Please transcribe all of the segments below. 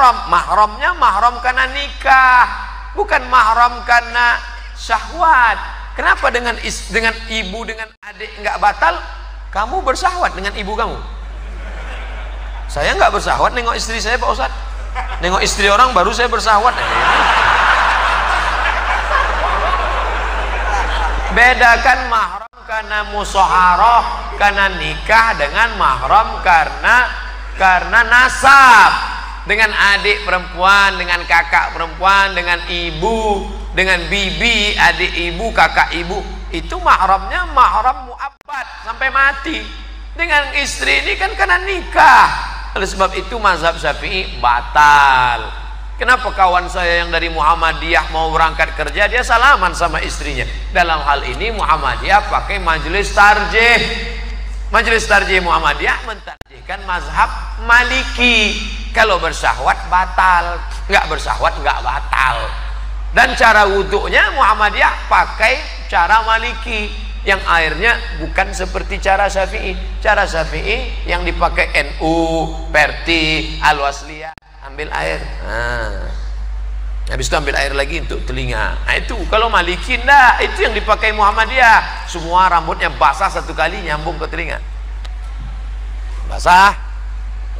mahram. Mahramnya mahram karena nikah bukan mahram karena syahwat. Kenapa dengan is, dengan ibu dengan adik nggak batal? Kamu bersahwat dengan ibu kamu. Saya nggak bersahwat nengok istri saya Pak Ustadz. Nengok istri orang baru saya bersahwat. Bedakan mahram karena musoharoh karena nikah dengan mahram karena karena nasab dengan adik perempuan dengan kakak perempuan dengan ibu dengan bibi adik ibu kakak ibu itu mahramnya mahram muabbad sampai mati dengan istri ini kan karena nikah oleh sebab itu mazhab syafi'i batal Kenapa kawan saya yang dari Muhammadiyah mau berangkat kerja dia salaman sama istrinya. Dalam hal ini Muhammadiyah pakai majelis tarjih. Majelis tarjih Muhammadiyah mentarjihkan mazhab Maliki. Kalau bersahwat batal, nggak bersahwat nggak batal. Dan cara wuduknya Muhammadiyah pakai cara Maliki yang airnya bukan seperti cara Syafi'i. Cara Syafi'i yang dipakai NU, Perti, Al-Wasliyah ambil air nah. Habis itu ambil air lagi untuk telinga. Nah itu kalau maliki enggak itu yang dipakai Muhammadiyah. Semua rambutnya basah satu kali nyambung ke telinga. Basah.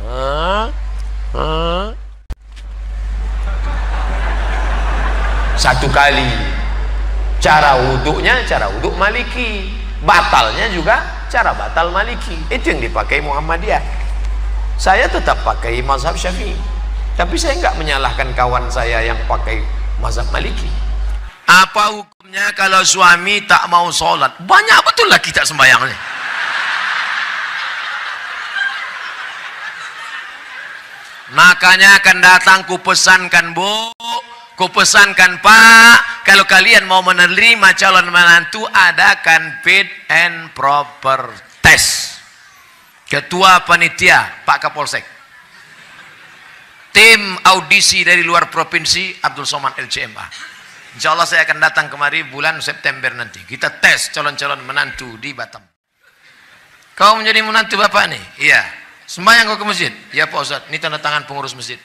Hmm. Hmm. satu kali. Cara wuduknya cara wuduk maliki. Batalnya juga cara batal maliki. Itu yang dipakai Muhammadiyah. Saya tetap pakai mazhab syafi'i tapi saya nggak menyalahkan kawan saya yang pakai mazhab maliki. Apa hukumnya kalau suami tak mau sholat? Banyak betul lah kita sembahyangnya. Makanya akan datang ku pesankan bu, ku pesankan pak, kalau kalian mau menerima calon menantu adakan fit and proper test. Ketua panitia Pak Kapolsek tim audisi dari luar provinsi Abdul Somad LCMA Insya Allah saya akan datang kemari bulan September nanti. Kita tes calon-calon menantu di Batam. Kau menjadi menantu bapak nih? Iya. Sembahyang kau ke masjid? Iya Pak Ustaz ini tanda tangan pengurus masjid.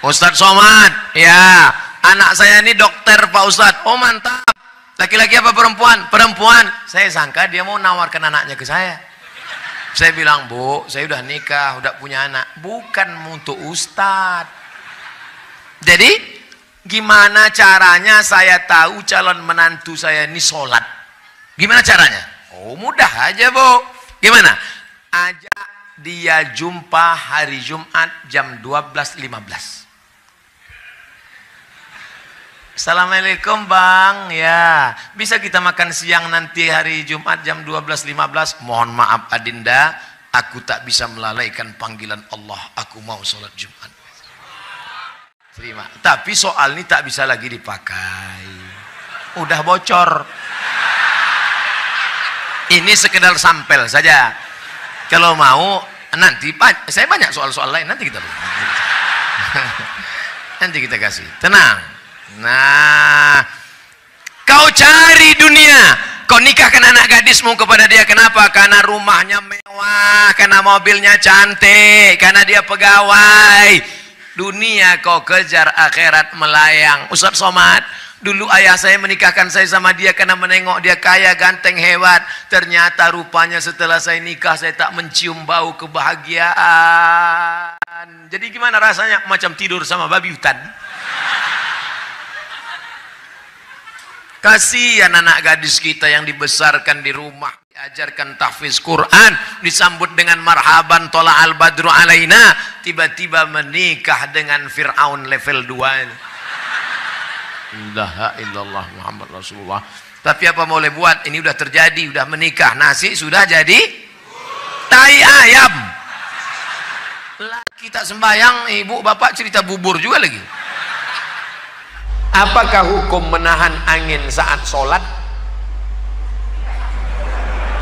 Ustaz Somad. Ya anak saya ini dokter Pak Ustaz oh mantap. Laki-laki apa perempuan? Perempuan. Saya sangka dia mau nawarkan anaknya ke saya saya bilang, Bu, saya udah nikah, udah punya anak. Bukan untuk ustad. Jadi, gimana caranya saya tahu calon menantu saya ini sholat? Gimana caranya? Oh, mudah aja, Bu. Gimana? Ajak dia jumpa hari Jumat jam 12.15. Assalamualaikum bang. Ya bisa kita makan siang nanti hari Jumat jam 12.15 mohon maaf Adinda. Aku tak bisa melalaikan panggilan Allah. Aku mau sholat Jumat. Terima. Tapi soal ini tak bisa lagi dipakai. Udah bocor. Ini sekedar sampel saja. Kalau mau nanti saya banyak soal-soal lain. Nanti kita nanti kita kasih. Tenang Nah, kau cari dunia, kau nikahkan anak gadismu kepada dia. Kenapa? Karena rumahnya mewah, karena mobilnya cantik, karena dia pegawai. Dunia kau kejar akhirat melayang. Ustaz Somad, dulu ayah saya menikahkan saya sama dia karena menengok dia kaya, ganteng, hebat. Ternyata rupanya setelah saya nikah saya tak mencium bau kebahagiaan. Jadi gimana rasanya? Macam tidur sama babi hutan. Kasihan anak gadis kita yang dibesarkan di rumah, diajarkan tahfiz Quran, disambut dengan marhaban tola al badru alaina, tiba-tiba menikah dengan Fir'aun level 2 ini. Ilaha illallah Muhammad Rasulullah. Tapi apa boleh buat? Ini sudah terjadi, sudah menikah, nasi sudah jadi tai ayam. Kita sembahyang, ibu bapak cerita bubur juga lagi. Apakah hukum menahan angin saat sholat?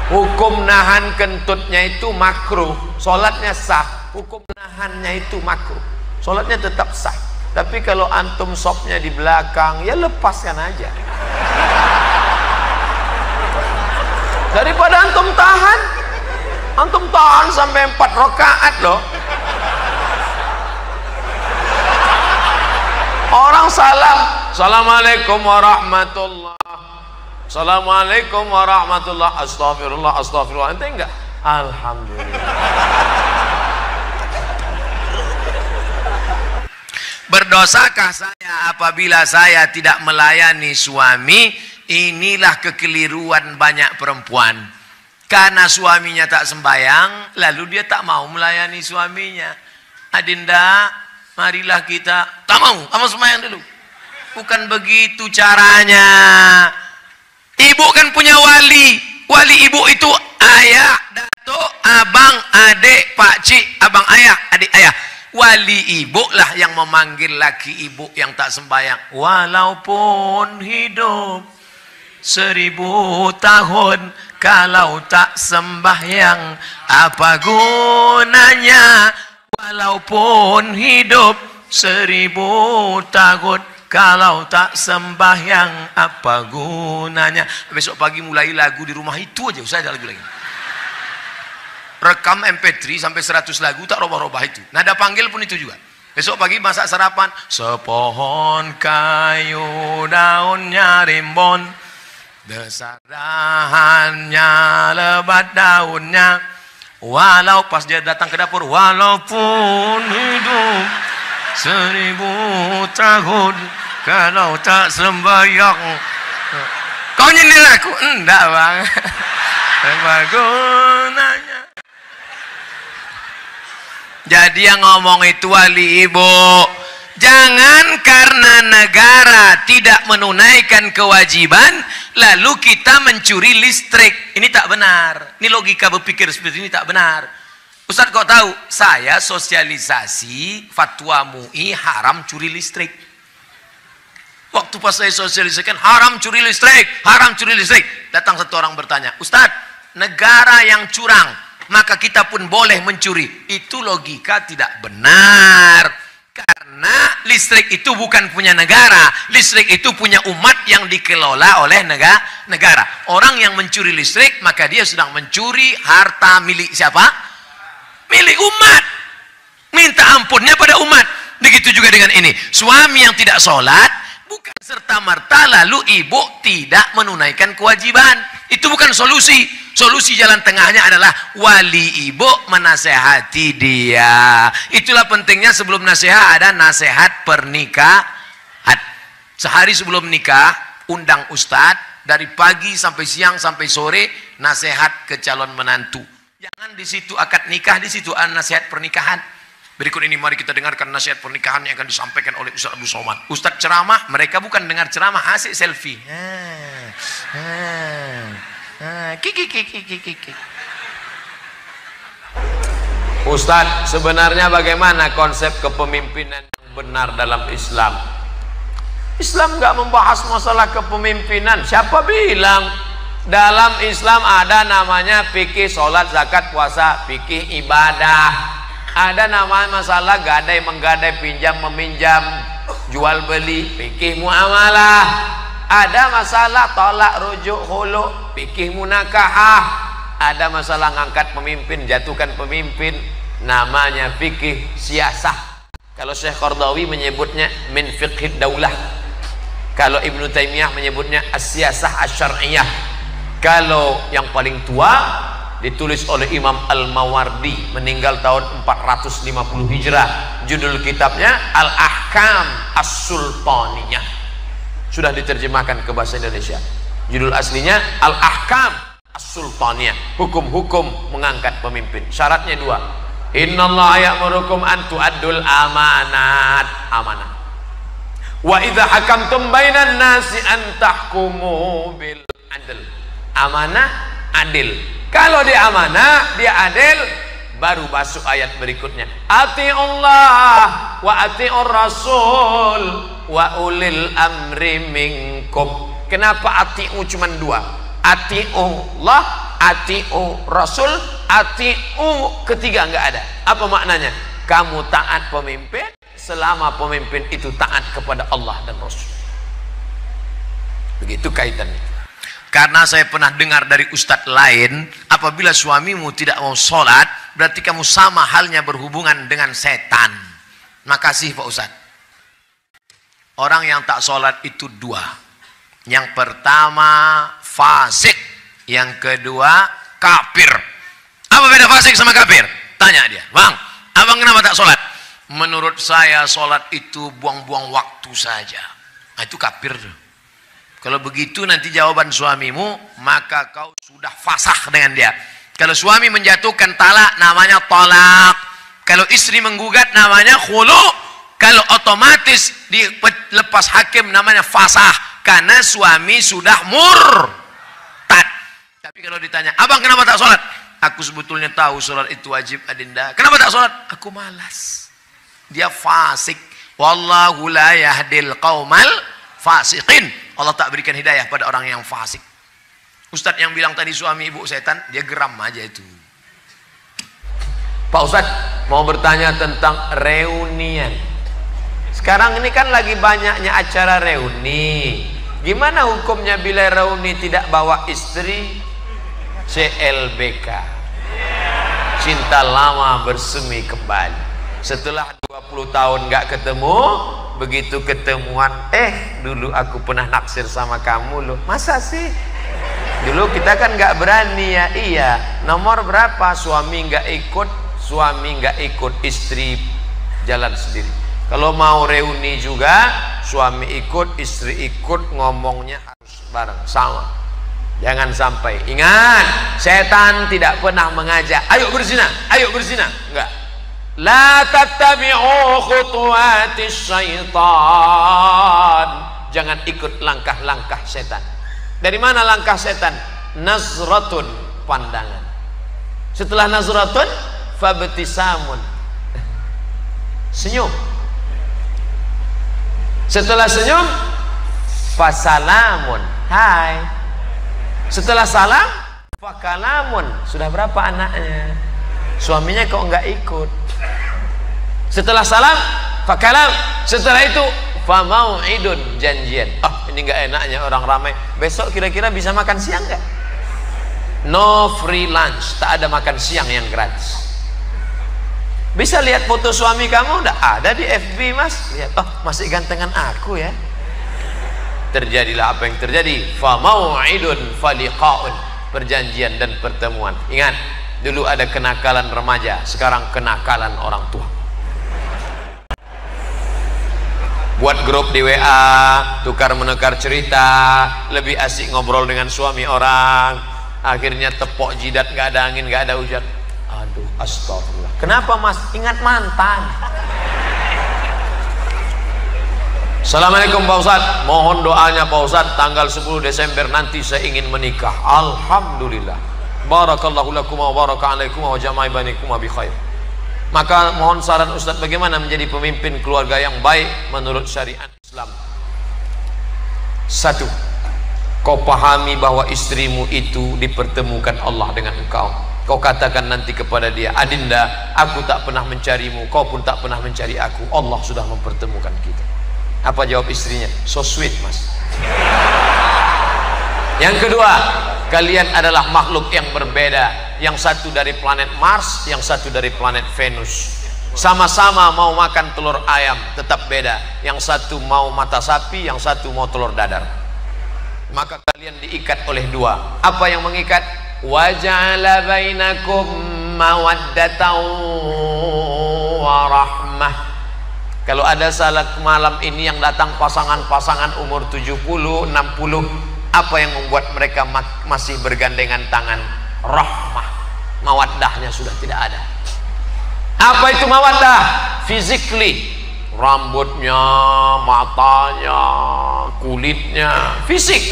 Hukum nahan kentutnya itu makruh, sholatnya sah. Hukum nahannya itu makruh, sholatnya tetap sah. Tapi kalau antum sopnya di belakang, ya lepaskan aja. Daripada antum tahan, antum tahan sampai empat rakaat loh orang salam assalamualaikum warahmatullah assalamualaikum warahmatullah astagfirullah astagfirullah ente enggak alhamdulillah Berdosakah saya apabila saya tidak melayani suami? Inilah kekeliruan banyak perempuan. Karena suaminya tak sembayang, lalu dia tak mau melayani suaminya. Adinda, marilah kita. Tak mau, kamu sembahyang dulu. Bukan begitu caranya. Ibu kan punya wali. Wali ibu itu ayah, datuk, abang, adik, pakcik, abang ayah, adik ayah wali ibu lah yang memanggil laki ibu yang tak sembahyang walaupun hidup seribu tahun kalau tak sembahyang apa gunanya walaupun hidup seribu tahun kalau tak sembahyang apa gunanya? Besok pagi mulai lagu di rumah itu aja usah ada lagu lagi. Rekam MP3 sampai 100 lagu tak robah-robah itu. Nada panggil pun itu juga. Besok pagi masak sarapan sepohon kayu daunnya rimbon besar dahannya lebat daunnya walau pas dia datang ke dapur walaupun hidup seribu tahun kalau tak sembahyang kau nyindir aku? Enggak bang. Apa jadi yang ngomong itu wali ibu. Jangan karena negara tidak menunaikan kewajiban, lalu kita mencuri listrik. Ini tak benar. Ini logika berpikir seperti ini tak benar. Ustaz kau tahu, saya sosialisasi fatwa MUI haram curi listrik. Waktu pas saya sosialisasikan haram curi listrik, haram curi listrik. Datang satu orang bertanya, Ustaz, negara yang curang, maka kita pun boleh mencuri. Itu logika tidak benar. Karena listrik itu bukan punya negara. Listrik itu punya umat yang dikelola oleh negara. Orang yang mencuri listrik, maka dia sedang mencuri harta milik siapa? Milik umat. Minta ampunnya pada umat. Begitu juga dengan ini. Suami yang tidak sholat, bukan serta merta lalu ibu tidak menunaikan kewajiban. Itu bukan solusi. Solusi jalan tengahnya adalah wali ibu menasehati dia. Itulah pentingnya sebelum nasihat ada nasihat pernikahan. Sehari sebelum nikah, undang ustadz dari pagi sampai siang sampai sore nasihat ke calon menantu. Jangan di situ akad nikah, di situ nasihat pernikahan. Berikut ini mari kita dengarkan nasihat pernikahan yang akan disampaikan oleh Ustaz Abu Somad. Ustaz ceramah, mereka bukan dengar ceramah, asik selfie. Ah, ah, ah, kiki, kiki, kiki, kiki. Ustaz, sebenarnya bagaimana konsep kepemimpinan yang benar dalam Islam? Islam nggak membahas masalah kepemimpinan. Siapa bilang dalam Islam ada namanya fikih, sholat, zakat, puasa, fikih, ibadah ada nama masalah gadai menggadai pinjam meminjam jual beli fikih muamalah. Ada masalah tolak rujuk hulu fikih munakahah. Ada masalah ngangkat pemimpin jatuhkan pemimpin. Namanya fikih siasah. Kalau Syekh Qardawi menyebutnya min daulah. Kalau Ibnu Taimiyah menyebutnya as-siasah asy-syar'iyyah kalau yang paling tua ditulis oleh Imam Al-Mawardi meninggal tahun 450 Hijrah. Judul kitabnya Al-Ahkam As-Sultaniyah. Sudah diterjemahkan ke bahasa Indonesia. Judul aslinya Al-Ahkam As-Sultaniyah. Hukum-hukum mengangkat pemimpin. Syaratnya dua. Innallaha ya'murukum an tu'addul amanat. Amanah wa idza hakamtum bainan nasi an tahkumu bil adl. Amanah adil kalau dia amanah, dia adil, baru masuk ayat berikutnya. Ati Allah wa ati Rasul wa ulil amri minkum. Kenapa ati'u cuma dua? Ati'u Allah, ati'u Rasul, ati'u ketiga enggak ada. Apa maknanya? Kamu taat pemimpin selama pemimpin itu taat kepada Allah dan Rasul. Begitu kaitannya. Karena saya pernah dengar dari ustadz lain, apabila suamimu tidak mau sholat, berarti kamu sama halnya berhubungan dengan setan. Makasih Pak Ustadz. Orang yang tak sholat itu dua. Yang pertama fasik, yang kedua kafir. Apa beda fasik sama kafir? Tanya dia, bang, abang kenapa tak sholat? Menurut saya sholat itu buang-buang waktu saja. Nah, itu kafir tuh. Kalau begitu nanti jawaban suamimu, maka kau sudah fasah dengan dia. Kalau suami menjatuhkan talak, namanya talak. Kalau istri menggugat, namanya khulu. Kalau otomatis dilepas hakim, namanya fasah. Karena suami sudah murtad. Tapi kalau ditanya, abang kenapa tak sholat? Aku sebetulnya tahu sholat itu wajib adinda. Kenapa tak sholat? Aku malas. Dia fasik. Wallahu la yahdil qawmal fasiqin Allah tak berikan hidayah pada orang yang fasik. Ustadz yang bilang tadi suami ibu setan, dia geram aja itu. Pak Ustadz mau bertanya tentang reunian. Sekarang ini kan lagi banyaknya acara reuni. Gimana hukumnya bila reuni tidak bawa istri? CLBK. Cinta lama bersemi kembali. Setelah 20 tahun nggak ketemu, begitu ketemuan eh dulu aku pernah naksir sama kamu loh. Masa sih? Dulu kita kan nggak berani ya. Iya nomor berapa? Suami nggak ikut suami nggak ikut istri jalan sendiri. Kalau mau reuni juga suami ikut istri ikut ngomongnya harus bareng. Sama. Jangan sampai. Ingat setan tidak pernah mengajak ayo berzina ayo berzina enggak La tattabi'u khutuwati syaitan. Jangan ikut langkah-langkah setan. Dari mana langkah setan? Nazratun pandangan. Setelah nazratun fabtisamun. Senyum. Setelah senyum fasalamun. Hai. Setelah salam fakalamun. Sudah berapa anaknya? Suaminya kok enggak ikut? setelah salam fakalam. Setelah itu idun janjian. Oh ini nggak enaknya orang ramai. Besok kira-kira bisa makan siang nggak? No free lunch. Tak ada makan siang yang gratis. Bisa lihat foto suami kamu? Udah ada di FB mas. Lihat. Oh masih gantengan aku ya. Terjadilah apa yang terjadi. Idun faliqaun. Perjanjian dan pertemuan. Ingat dulu ada kenakalan remaja sekarang kenakalan orang tua. Buat grup di WA tukar menukar cerita lebih asik ngobrol dengan suami orang. Akhirnya tepok jidat nggak ada angin nggak ada hujan. Aduh astagfirullah. Kenapa mas? Ingat mantan. Assalamualaikum Pak Ustadz mohon doanya Pak Ustadz tanggal 10 Desember nanti saya ingin menikah. Alhamdulillah Barakallahu lakum wa baraka alaikum wa jama'i banikum bi khair maka mohon saran Ustadz bagaimana menjadi pemimpin keluarga yang baik menurut syariat Islam. Satu, kau pahami bahwa istrimu itu dipertemukan Allah dengan engkau. Kau katakan nanti kepada dia, Adinda, aku tak pernah mencarimu, kau pun tak pernah mencari aku. Allah sudah mempertemukan kita. Apa jawab istrinya? So sweet, mas. Yang kedua, kalian adalah makhluk yang berbeda. Yang satu dari planet Mars yang satu dari planet Venus. Sama-sama mau makan telur ayam tetap beda. Yang satu mau mata sapi yang satu mau telur dadar. Maka kalian diikat oleh dua. Apa yang mengikat? Waja'ala bainakum mawaddatan warahmah kalau ada salat malam ini yang datang pasangan-pasangan umur 70 60 apa yang membuat mereka masih bergandengan tangan? Rahmah. Mawaddahnya sudah tidak ada. Apa itu mawaddah? Physically rambutnya matanya kulitnya. Fisik.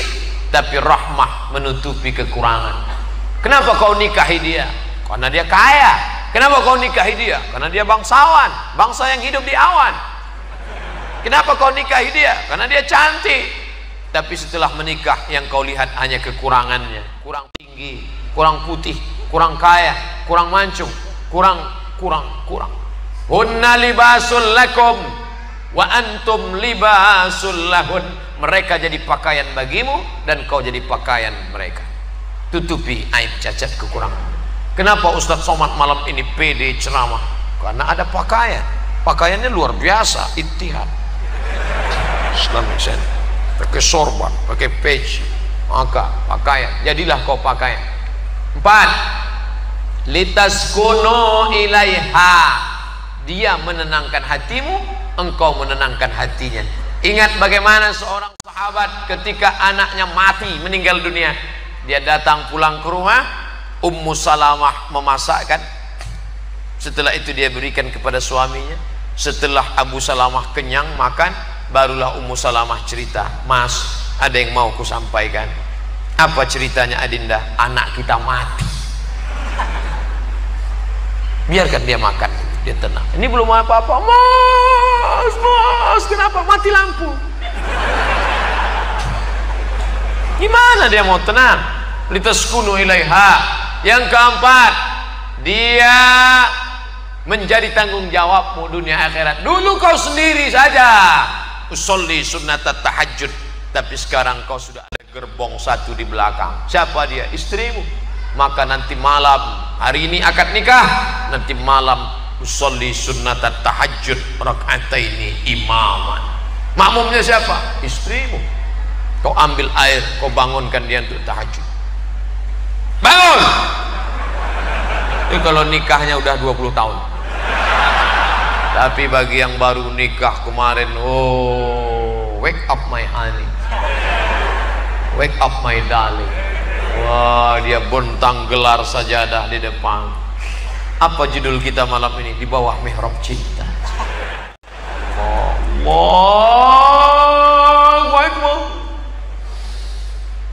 Tapi rahmah menutupi kekurangan. Kenapa kau nikahi dia? Karena dia kaya. Kenapa kau nikahi dia? Karena dia bangsawan. Bangsa yang hidup di awan. Kenapa kau nikahi dia? Karena dia cantik tapi setelah menikah yang kau lihat hanya kekurangannya. Kurang tinggi kurang putih, kurang kaya, kurang mancung, kurang kurang kurang. Hunna libasul lakum. wa antum libasul lahun. Mereka jadi pakaian bagimu dan kau jadi pakaian mereka. Tutupi aib cacat kekurangan. Kenapa Ustadz Somad malam ini pede ceramah? Karena ada pakaian. Pakaiannya luar biasa ittihad Islamic Center pakai sorban pakai peci maka pakaian. Jadilah kau pakaian. Empat. Litas kuno ilaiha. Dia menenangkan hatimu engkau menenangkan hatinya. Ingat bagaimana seorang sahabat ketika anaknya mati meninggal dunia. Dia datang pulang ke rumah Ummu Salamah memasakkan. Setelah itu dia berikan kepada suaminya. Setelah Abu Salamah kenyang makan barulah Ummu Salamah cerita mas ada yang mau ku sampaikan? Apa ceritanya Adinda? Anak kita mati. Biarkan dia makan dia tenang. Ini belum apa-apa. Mas mas kenapa? Mati lampu. Gimana dia mau tenang? Litaskunu ilaiha. Yang keempat dia menjadi tanggung jawabmu dunia akhirat. Dulu kau sendiri saja usolli sunnat tahajud tapi sekarang kau sudah ada gerbong satu di belakang. Siapa dia? Istrimu. Maka nanti malam hari ini akad nikah. Nanti malam usolli sunnat tahajud ini imaman. Makmumnya siapa? Istrimu. Kau ambil air kau bangunkan dia untuk tahajud. Bangun! Ini kalau nikahnya udah 20 tahun tapi bagi yang baru nikah kemarin oh wake up my honey wake up my darling Wah, dia bontang gelar sajadah di depan. Apa judul kita malam ini? Di bawah mihrab cinta. Allahu Akbar.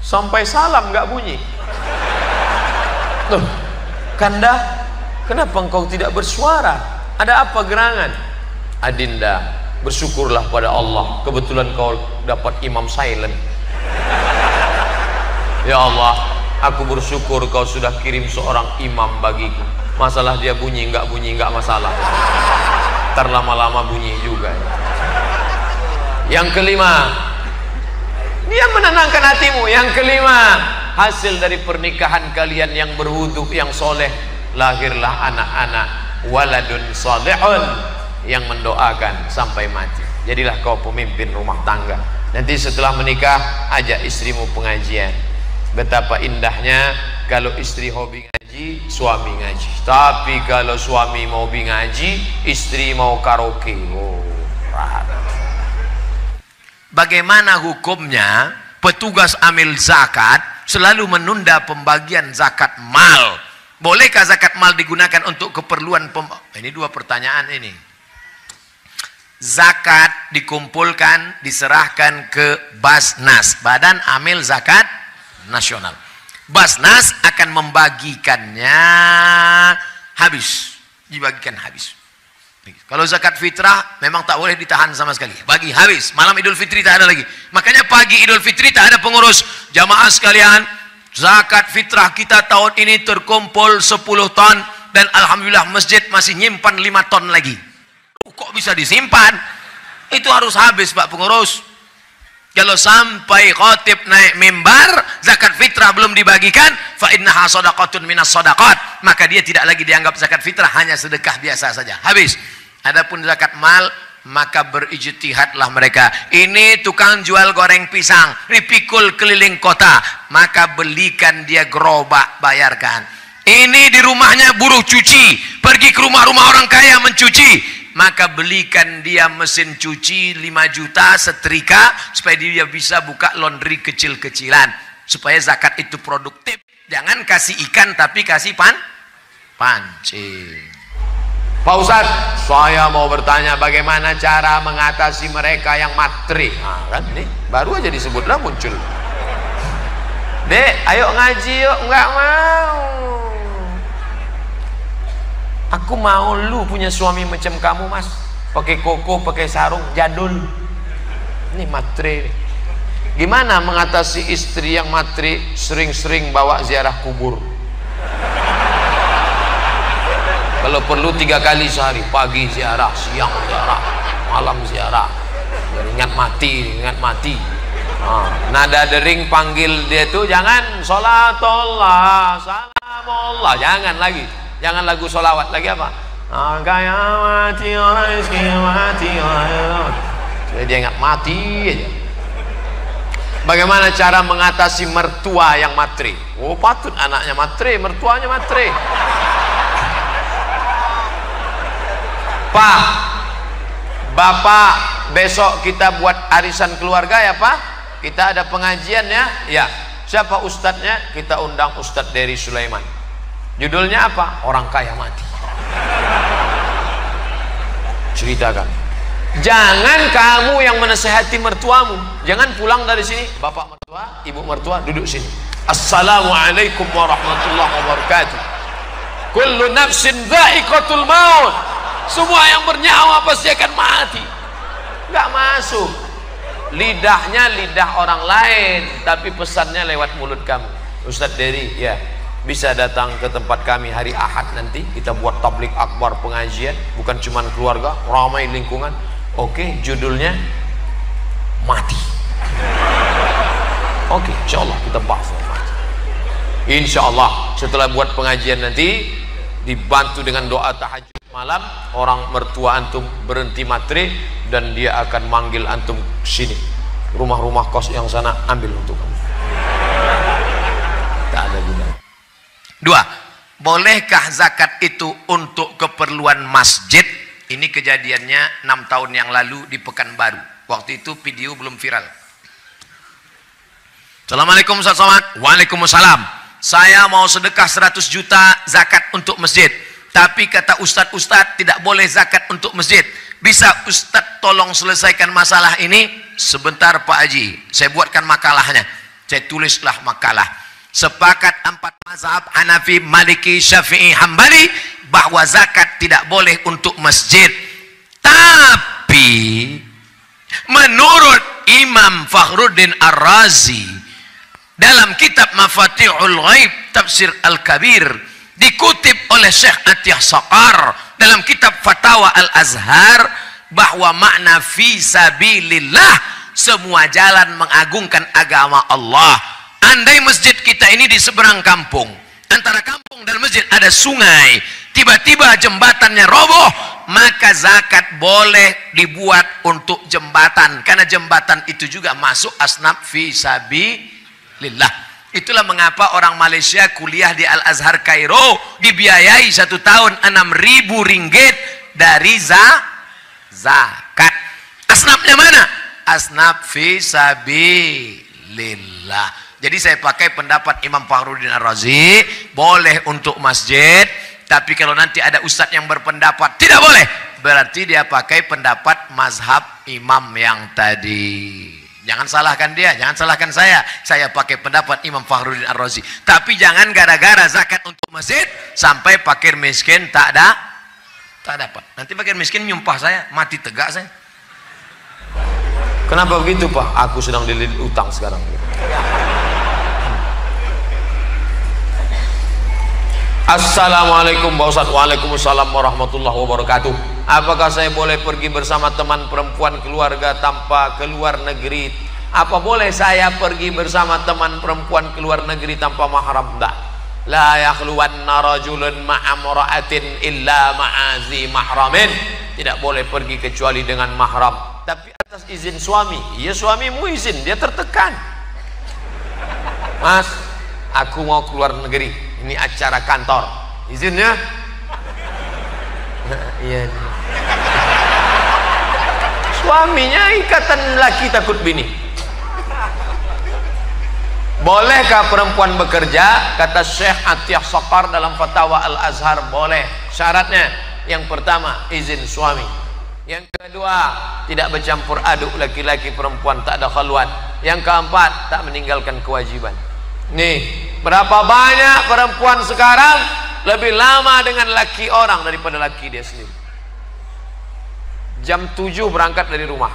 Sampai salam nggak bunyi. Loh, Kanda, kenapa engkau tidak bersuara? Ada apa gerangan? Adinda, bersyukurlah pada Allah. Kebetulan kau dapat imam silent. Ya Allah, aku bersyukur kau sudah kirim seorang imam bagiku masalah dia bunyi enggak bunyi enggak masalah terlama-lama bunyi juga yang kelima dia menenangkan hatimu yang kelima hasil dari pernikahan kalian yang berwudhu yang soleh lahirlah anak-anak waladun solehun yang mendoakan sampai mati. Jadilah kau pemimpin rumah tangga. Nanti setelah menikah ajak istrimu pengajian. Betapa indahnya kalau istri hobi ngaji suami ngaji. Tapi kalau suami mau ngaji istri mau karaoke. Oh, bagaimana hukumnya petugas amil zakat selalu menunda pembagian zakat mal bolehkah zakat mal digunakan untuk keperluan pem ini dua pertanyaan ini zakat dikumpulkan diserahkan ke Basnas Badan Amil Zakat nasional. Basnas akan membagikannya habis, dibagikan habis. Kalau zakat fitrah memang tak boleh ditahan sama sekali. Bagi habis, malam Idul Fitri tak ada lagi. Makanya pagi Idul Fitri tak ada pengurus. Jamaah sekalian, zakat fitrah kita tahun ini terkumpul 10 ton dan alhamdulillah masjid masih nyimpan 5 ton lagi. Kok bisa disimpan? Itu harus habis Pak pengurus. Kalau sampai khotib naik mimbar, zakat fitrah belum dibagikan, fa minas sadaqat, maka dia tidak lagi dianggap zakat fitrah, hanya sedekah biasa saja. Habis. Adapun zakat mal, maka berijtihadlah mereka. Ini tukang jual goreng pisang, dipikul keliling kota, maka belikan dia gerobak, bayarkan. Ini di rumahnya buruh cuci, pergi ke rumah-rumah orang kaya mencuci, maka belikan dia mesin cuci 5 juta setrika supaya dia bisa buka laundry kecil-kecilan. Supaya zakat itu produktif. Jangan kasih ikan tapi kasih pan pancing Pak Ustadz saya mau bertanya bagaimana cara mengatasi mereka yang matri nah, kan? Ini baru aja disebutlah muncul. Dek ayo ngaji yuk nggak mau. Aku mau lu punya suami macam kamu mas. Pakai koko pakai sarung jadul. Ini matre gimana mengatasi istri yang matri sering-sering bawa ziarah kubur kalau perlu tiga kali sehari pagi ziarah siang ziarah malam ziarah. Ingat mati ingat mati. Oh, nada dering panggil dia tuh jangan sholatullah salamullah. Jangan lagi. Jangan lagu sholawat lagi apa? Kaya mati orang mati jadi dia ingat mati aja. Bagaimana cara mengatasi mertua yang matre? Oh patut anaknya matre, mertuanya matre. Pak, Bapak, besok kita buat arisan keluarga ya Pak? Kita ada pengajian ya? Ya. Siapa ustadznya? Kita undang Ustadz dari Sulaiman. Judulnya apa? Orang kaya mati. Ceritakan. Jangan kamu yang menasehati mertuamu. Jangan pulang dari sini, bapak mertua, ibu mertua duduk sini. Assalamualaikum warahmatullahi wabarakatuh. Kullu nafsin dha'iqatul maut. Semua yang bernyawa pasti akan mati. Enggak masuk. Lidahnya lidah orang lain, tapi pesannya lewat mulut kamu. Ustadz Dery, ya, bisa datang ke tempat kami hari Ahad nanti kita buat tablik akbar pengajian bukan cuma keluarga ramai lingkungan Oke, judulnya mati. Oke, insya Allah kita bahas. Insya Allah setelah buat pengajian nanti dibantu dengan doa tahajud malam orang mertua antum berhenti materi dan dia akan manggil antum sini rumah-rumah kos yang sana ambil untuk kamu tak ada guna dua bolehkah zakat itu untuk keperluan masjid ini kejadiannya enam tahun yang lalu di Pekanbaru. Waktu itu video belum viral. Assalamualaikum Ustaz Somad. Waalaikumsalam. Saya mau sedekah 100 juta zakat untuk masjid. Tapi kata Ustadz-Ustadz tidak boleh zakat untuk masjid. Bisa Ustadz tolong selesaikan masalah ini? Sebentar Pak Haji. Saya buatkan makalahnya. Saya tulislah makalah. Sepakat empat mazhab Hanafi, Maliki, Syafi'i, Hambali bahwa zakat tidak boleh untuk masjid tapi menurut Imam Fakhruddin Ar-Razi dalam kitab Mafatihul Ghaib Tafsir Al-Kabir dikutip oleh Syekh Atiyah Saqar dalam kitab Fatawa Al-Azhar bahwa makna fi sabilillah semua jalan mengagungkan agama Allah. Andai masjid kita ini di seberang kampung antara kampung dan masjid ada sungai tiba-tiba jembatannya roboh maka zakat boleh dibuat untuk jembatan. Karena jembatan itu juga masuk asnaf fi lillah itulah mengapa orang Malaysia kuliah di Al-Azhar Kairo dibiayai satu tahun 6000 ringgit dari za zakat. Asnafnya mana? Asnaf fi lillah jadi saya pakai pendapat Imam Fakhruddin Ar-Razi boleh untuk masjid tapi kalau nanti ada ustadz yang berpendapat tidak boleh, berarti dia pakai pendapat mazhab imam yang tadi. Jangan salahkan dia, jangan salahkan saya. Saya pakai pendapat Imam Fakhruddin Ar-Razi. Tapi jangan gara-gara zakat untuk masjid sampai fakir miskin tak ada tak dapat. Nanti fakir miskin nyumpah saya, mati tegak saya. Kenapa begitu, Pak? Aku sedang dililit utang sekarang. Assalamualaikum Waalaikumsalam warahmatullahi wabarakatuh. Apakah saya boleh pergi bersama teman perempuan keluarga tanpa keluar negeri? Apa boleh saya pergi bersama teman perempuan keluar negeri tanpa mahram? Tak La yakhluwanna rajulun ma'amra'atin illa ma'azi mahramin. Tidak boleh pergi kecuali dengan mahram. Tapi atas izin suami. Ya suamimu izin, dia tertekan. Mas, aku mau keluar negeri ini acara kantor. Izinnya iya suaminya ikatan laki takut bini. Bolehkah perempuan bekerja? Kata Syekh Atiyah Saqar dalam fatwa Al-Azhar boleh. Syaratnya yang pertama izin suami. Yang kedua tidak bercampur aduk laki-laki perempuan tak ada khaluan. Yang keempat tak meninggalkan kewajiban. Nih berapa banyak perempuan sekarang lebih lama dengan laki orang daripada laki dia sendiri? Jam 7 berangkat dari rumah.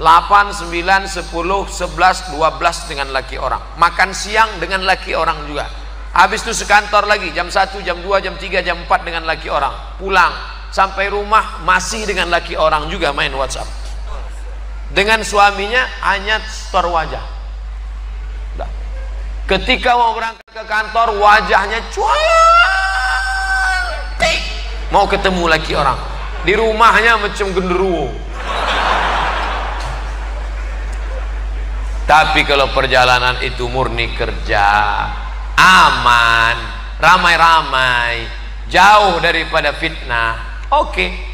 8, 9, 10, 11, 12 dengan laki orang. Makan siang dengan laki orang juga. Habis itu sekantor lagi. Jam 1, jam 2, jam 3, jam 4 dengan laki orang. Pulang. Sampai rumah masih dengan laki orang juga main whatsapp. Dengan suaminya hanya setor wajah. Ketika mau berangkat ke kantor wajahnya cantik mau ketemu lagi orang. Di rumahnya macam genderuwo. Tapi kalau perjalanan itu murni kerja aman ramai-ramai jauh daripada fitnah oke. okay.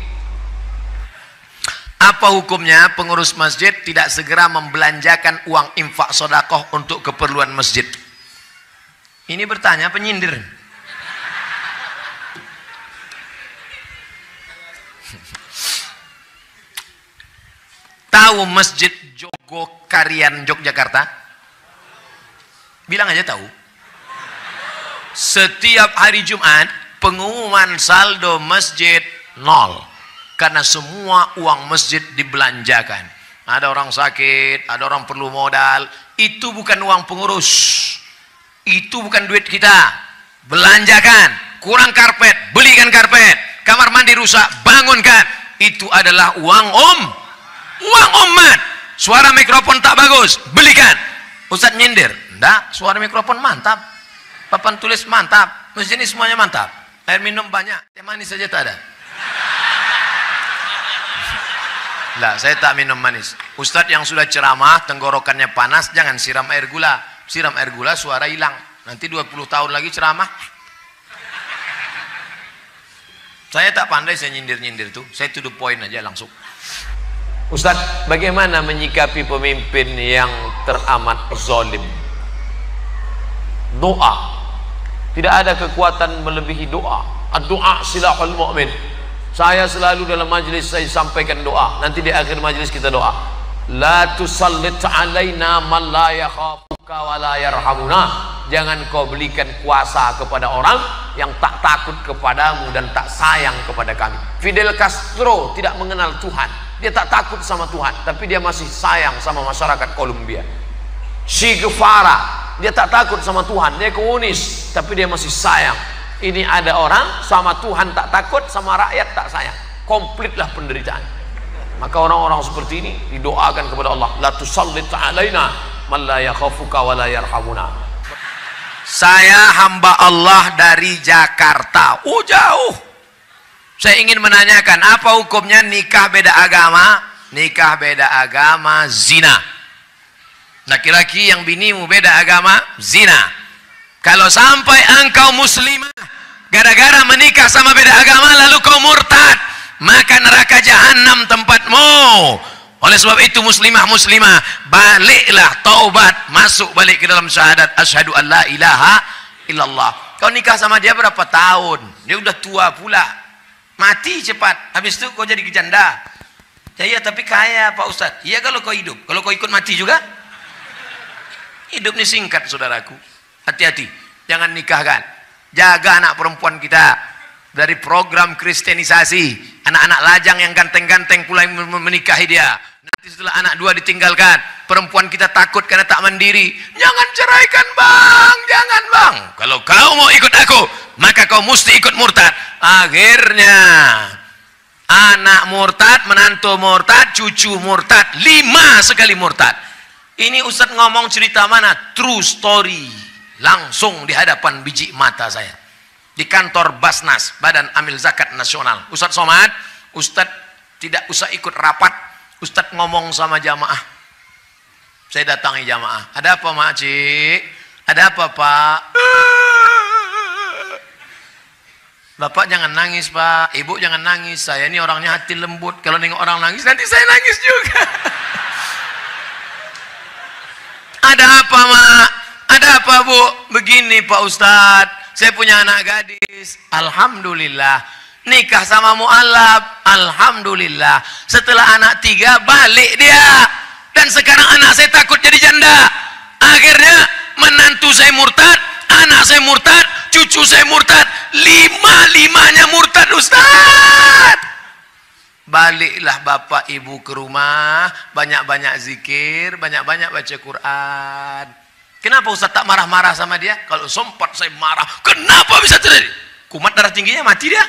Apa hukumnya pengurus masjid tidak segera membelanjakan uang infak sodakoh untuk keperluan masjid? Ini bertanya penyindir. Tahu masjid Jogokarian Yogyakarta? Bilang aja tahu. Setiap hari Jumat pengumuman saldo masjid nol karena semua uang masjid dibelanjakan. Ada orang sakit ada orang perlu modal. Itu bukan uang pengurus. Itu bukan duit kita. Belanjakan. Kurang karpet belikan karpet. Kamar mandi rusak bangunkan. Itu adalah uang om. Uang umat suara mikrofon tak bagus belikan. Ustaz nyindir. Enggak suara mikrofon mantap. Papan tulis mantap. Masjid ini semuanya mantap. Air minum banyak. Teh manis saja tak ada Lah, saya tak minum manis. Ustadz yang sudah ceramah, tenggorokannya panas, jangan siram air gula. Siram air gula, suara hilang. Nanti 20 tahun lagi ceramah. Saya tak pandai saya nyindir-nyindir tuh. Saya to the point aja langsung. Ustadz, bagaimana menyikapi pemimpin yang teramat zalim? Doa. Tidak ada kekuatan melebihi doa. Doa silahul mu'min. Saya selalu dalam majlis saya sampaikan doa. Nanti di akhir majlis kita doa. La tusallit alaina man la yakhafuka wa la yarhamuna. Jangan kau belikan kuasa kepada orang yang tak takut kepadamu dan tak sayang kepada kami. Fidel Castro tidak mengenal Tuhan. Dia tak takut sama Tuhan, tapi dia masih sayang sama masyarakat Kolombia. Guevara, dia tak takut sama Tuhan, dia komunis, tapi dia masih sayang ini ada orang sama Tuhan tak takut sama rakyat tak sayang. Komplitlah penderitaan. Maka orang-orang seperti ini didoakan kepada Allah. La tusallit alaina man la yakhafuka wa la yarhamuna. Saya hamba Allah dari Jakarta. Oh jauh. Saya ingin menanyakan apa hukumnya nikah beda agama? Nikah beda agama zina. Laki-laki yang binimu beda agama zina kalau sampai engkau muslimah gara-gara menikah sama beda agama lalu kau murtad, maka neraka jahanam tempatmu. Oleh sebab itu muslimah muslimah baliklah taubat masuk balik ke dalam syahadat asyhadu an la ilaha illallah. Kau nikah sama dia berapa tahun? Dia udah tua pula. Mati cepat. Habis itu kau jadi kejanda. Ya iya tapi kaya Pak Ustaz. Iya kalau kau hidup. Kalau kau ikut mati juga. Hidup ini singkat saudaraku. Hati-hati, jangan nikahkan. Jaga anak perempuan kita dari program kristenisasi. Anak-anak lajang yang ganteng-ganteng pula menikahi dia. Nanti setelah anak dua ditinggalkan, perempuan kita takut karena tak mandiri. Jangan ceraikan bang, jangan bang. Kalau kau mau ikut aku, maka kau mesti ikut murtad. Akhirnya anak murtad, menantu murtad, cucu murtad, lima sekali murtad. Ini Ustadz ngomong cerita mana? True story langsung di hadapan biji mata saya di kantor Basnas Badan Amil Zakat Nasional Ustadz Somad Ustadz tidak usah ikut rapat Ustadz ngomong sama jamaah saya datangi jamaah ada apa makcik ada apa pak Bapak jangan nangis pak, ibu jangan nangis. Saya ini orangnya hati lembut. Kalau nengok orang nangis, nanti saya nangis juga. Ada apa mak? Ada apa bu? Begini Pak Ustadz, saya punya anak gadis. Alhamdulillah. Nikah sama mu'alaf. Alhamdulillah. Setelah anak tiga, balik dia. Dan sekarang anak saya takut jadi janda. Akhirnya menantu saya murtad, anak saya murtad, cucu saya murtad. Lima-limanya murtad Ustadz. Baliklah bapak ibu ke rumah, banyak-banyak zikir, banyak-banyak baca Quran. Kenapa Ustaz tak marah-marah sama dia? Kalau sempat saya marah, kenapa bisa terjadi? Kumat darah tingginya mati dia.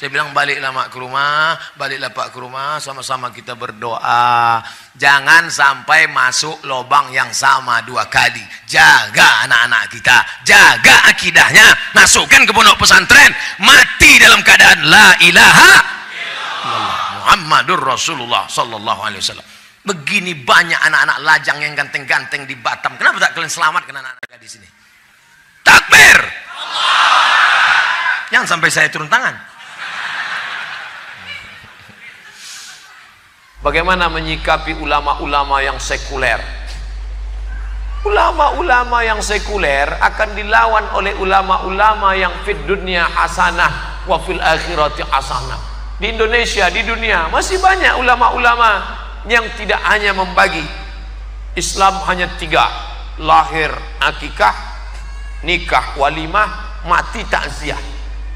Saya bilang baliklah mak ke rumah, baliklah pak ke rumah, sama-sama kita berdoa. Jangan sampai masuk lubang yang sama dua kali. Jaga anak-anak kita, jaga akidahnya, masukkan ke pondok pesantren, mati dalam keadaan la ilaha illallah Muhammadur Rasulullah sallallahu alaihi wasallam. Begini banyak anak-anak lajang yang ganteng-ganteng di Batam. Kenapa tak kalian selamatkan anak-anak di sini? Takbir! Jangan sampai saya turun tangan. Bagaimana menyikapi ulama-ulama yang sekuler? Ulama-ulama yang sekuler akan dilawan oleh ulama-ulama yang fit dunia hasanah wa fil akhirati hasanah. Di Indonesia, di dunia masih banyak ulama-ulama yang tidak hanya membagi Islam hanya tiga lahir akikah nikah walimah mati takziah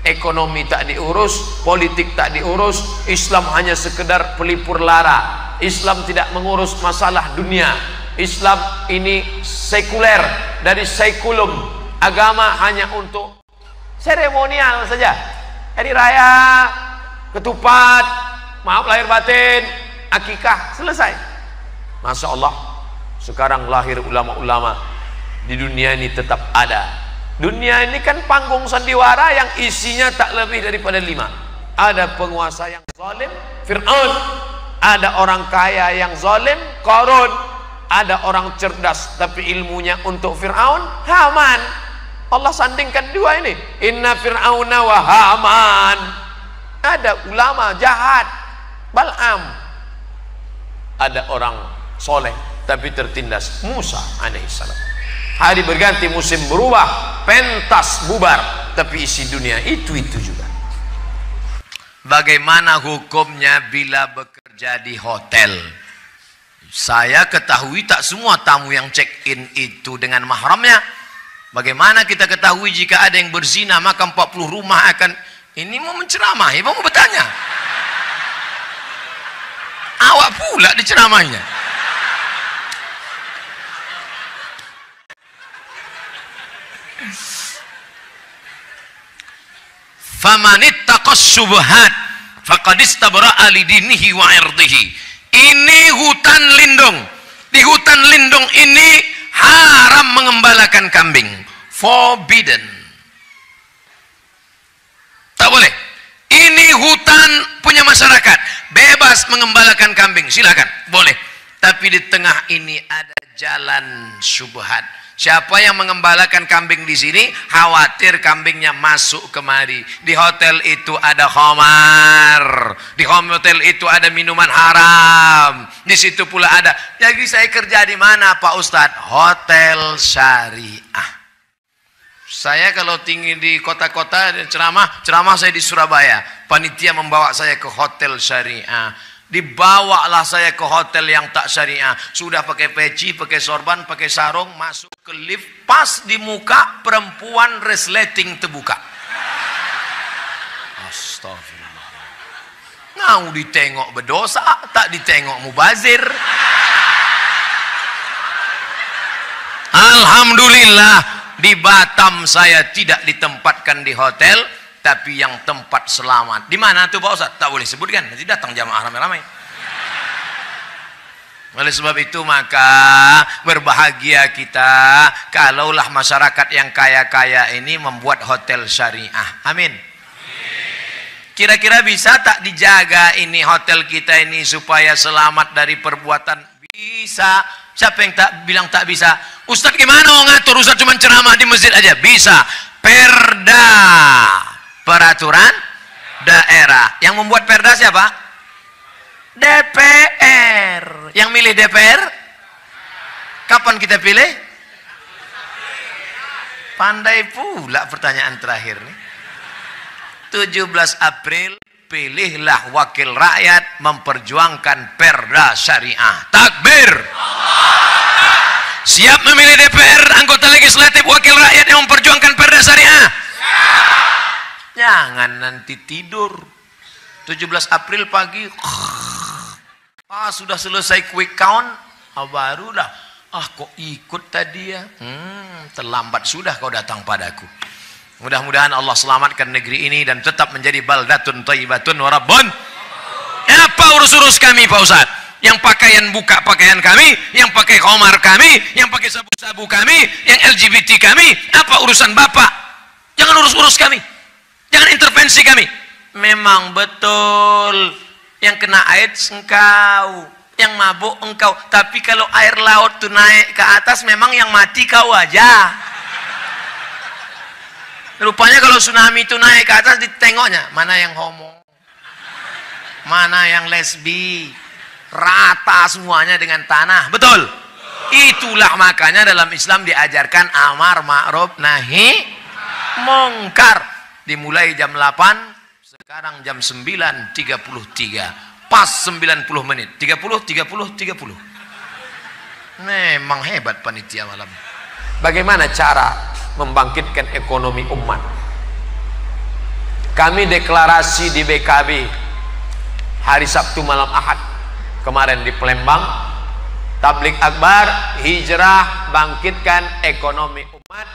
ekonomi tak diurus, politik tak diurus, Islam hanya sekedar pelipur lara. Islam tidak mengurus masalah dunia. Islam ini sekuler dari sekulum. Agama hanya untuk seremonial saja. Hari raya, ketupat, maaf lahir batin, akikah, selesai. Masya Allah, sekarang lahir ulama-ulama di dunia ini tetap ada Dunia ini kan panggung sandiwara yang isinya tak lebih daripada lima. Ada penguasa yang zalim, Fir'aun. Ada orang kaya yang zalim, Korun. Ada orang cerdas tapi ilmunya untuk Fir'aun, Haman. Allah sandingkan dua ini. Inna Fir'auna wa Haman. Ada ulama jahat, Bal'am. Ada orang soleh tapi tertindas, Musa alaihissalam hari berganti musim berubah pentas bubar tapi isi dunia itu-itu juga. Bagaimana hukumnya bila bekerja di hotel? Saya ketahui tak semua tamu yang check in itu dengan mahramnya. Bagaimana kita ketahui jika ada yang berzina maka 40 rumah akan ini mau menceramahi mau bertanya awak pula diceramahnya famanittaqas subhat faqad istabra'a lidinihi wa irdihi. Ini hutan lindung. Di hutan lindung ini haram mengembalakan kambing. Forbidden. Tak boleh. Ini hutan punya masyarakat bebas mengembalakan kambing silakan boleh tapi di tengah ini ada jalan subhat Siapa yang mengembalakan kambing di sini khawatir kambingnya masuk kemari. Di hotel itu ada khamar. Di hotel itu ada minuman haram. Di situ pula ada. Jadi saya kerja di mana Pak Ustadz? Hotel syariah. Saya kalau tinggi di kota-kota ceramah, ceramah saya di Surabaya. Panitia membawa saya ke hotel syariah Dibawalah saya ke hotel yang tak syariah. Sudah pakai peci, pakai sorban, pakai sarung, masuk ke lift. Pas di muka perempuan resleting terbuka. Astagfirullah. Ngau ditengok berdosa, tak ditengok mubazir. Alhamdulillah di Batam saya tidak ditempatkan di hotel tapi yang tempat selamat. Di mana tuh Pak Ustaz? Tak boleh sebutkan, nanti datang jamaah ramai-ramai. Oleh sebab itu maka berbahagia kita kalaulah masyarakat yang kaya-kaya ini membuat hotel syariah. Amin. Kira-kira bisa tak dijaga ini hotel kita ini supaya selamat dari perbuatan? Bisa. Siapa yang tak bilang tak bisa? Ustadz gimana mau ngatur? Ustadz cuma ceramah di masjid aja. Bisa. Perda peraturan daerah. Yang membuat perda siapa? DPR. Yang milih DPR? Kapan kita pilih? Pandai pula pertanyaan terakhir nih. 17 April pilihlah wakil rakyat memperjuangkan perda syariah. Takbir. Siap memilih DPR, anggota legislatif, wakil rakyat yang memperjuangkan perda syariah. Jangan nanti tidur. 17 April pagi. Ah, sudah selesai quick count. Ah, barulah. Ah, kok ikut tadi ya? Hmm, terlambat sudah kau datang padaku. Mudah-mudahan Allah selamatkan negeri ini dan tetap menjadi baldatun thayyibatun wa rabbun. Apa urus-urus kami Pak Ustaz? Yang pakaian buka pakaian kami yang pakai komar kami yang pakai sabu-sabu kami yang LGBT kami apa urusan Bapak? Jangan urus-urus kami. Jangan intervensi kami. Memang betul. Yang kena AIDS engkau. Yang mabuk engkau. Tapi kalau air laut tuh naik ke atas memang yang mati kau aja rupanya kalau tsunami itu naik ke atas ditengoknya mana yang homo mana yang lesbi rata semuanya dengan tanah betul? Itulah makanya dalam Islam diajarkan amar ma'ruf nahi mungkar. Dimulai jam 8 sekarang jam 9.33 pas 90 menit. 30 30 30 memang hebat panitia malam. Bagaimana cara membangkitkan ekonomi umat. Kami deklarasi di BKB hari Sabtu malam Ahad kemarin di Palembang tablik akbar hijrah bangkitkan ekonomi umat.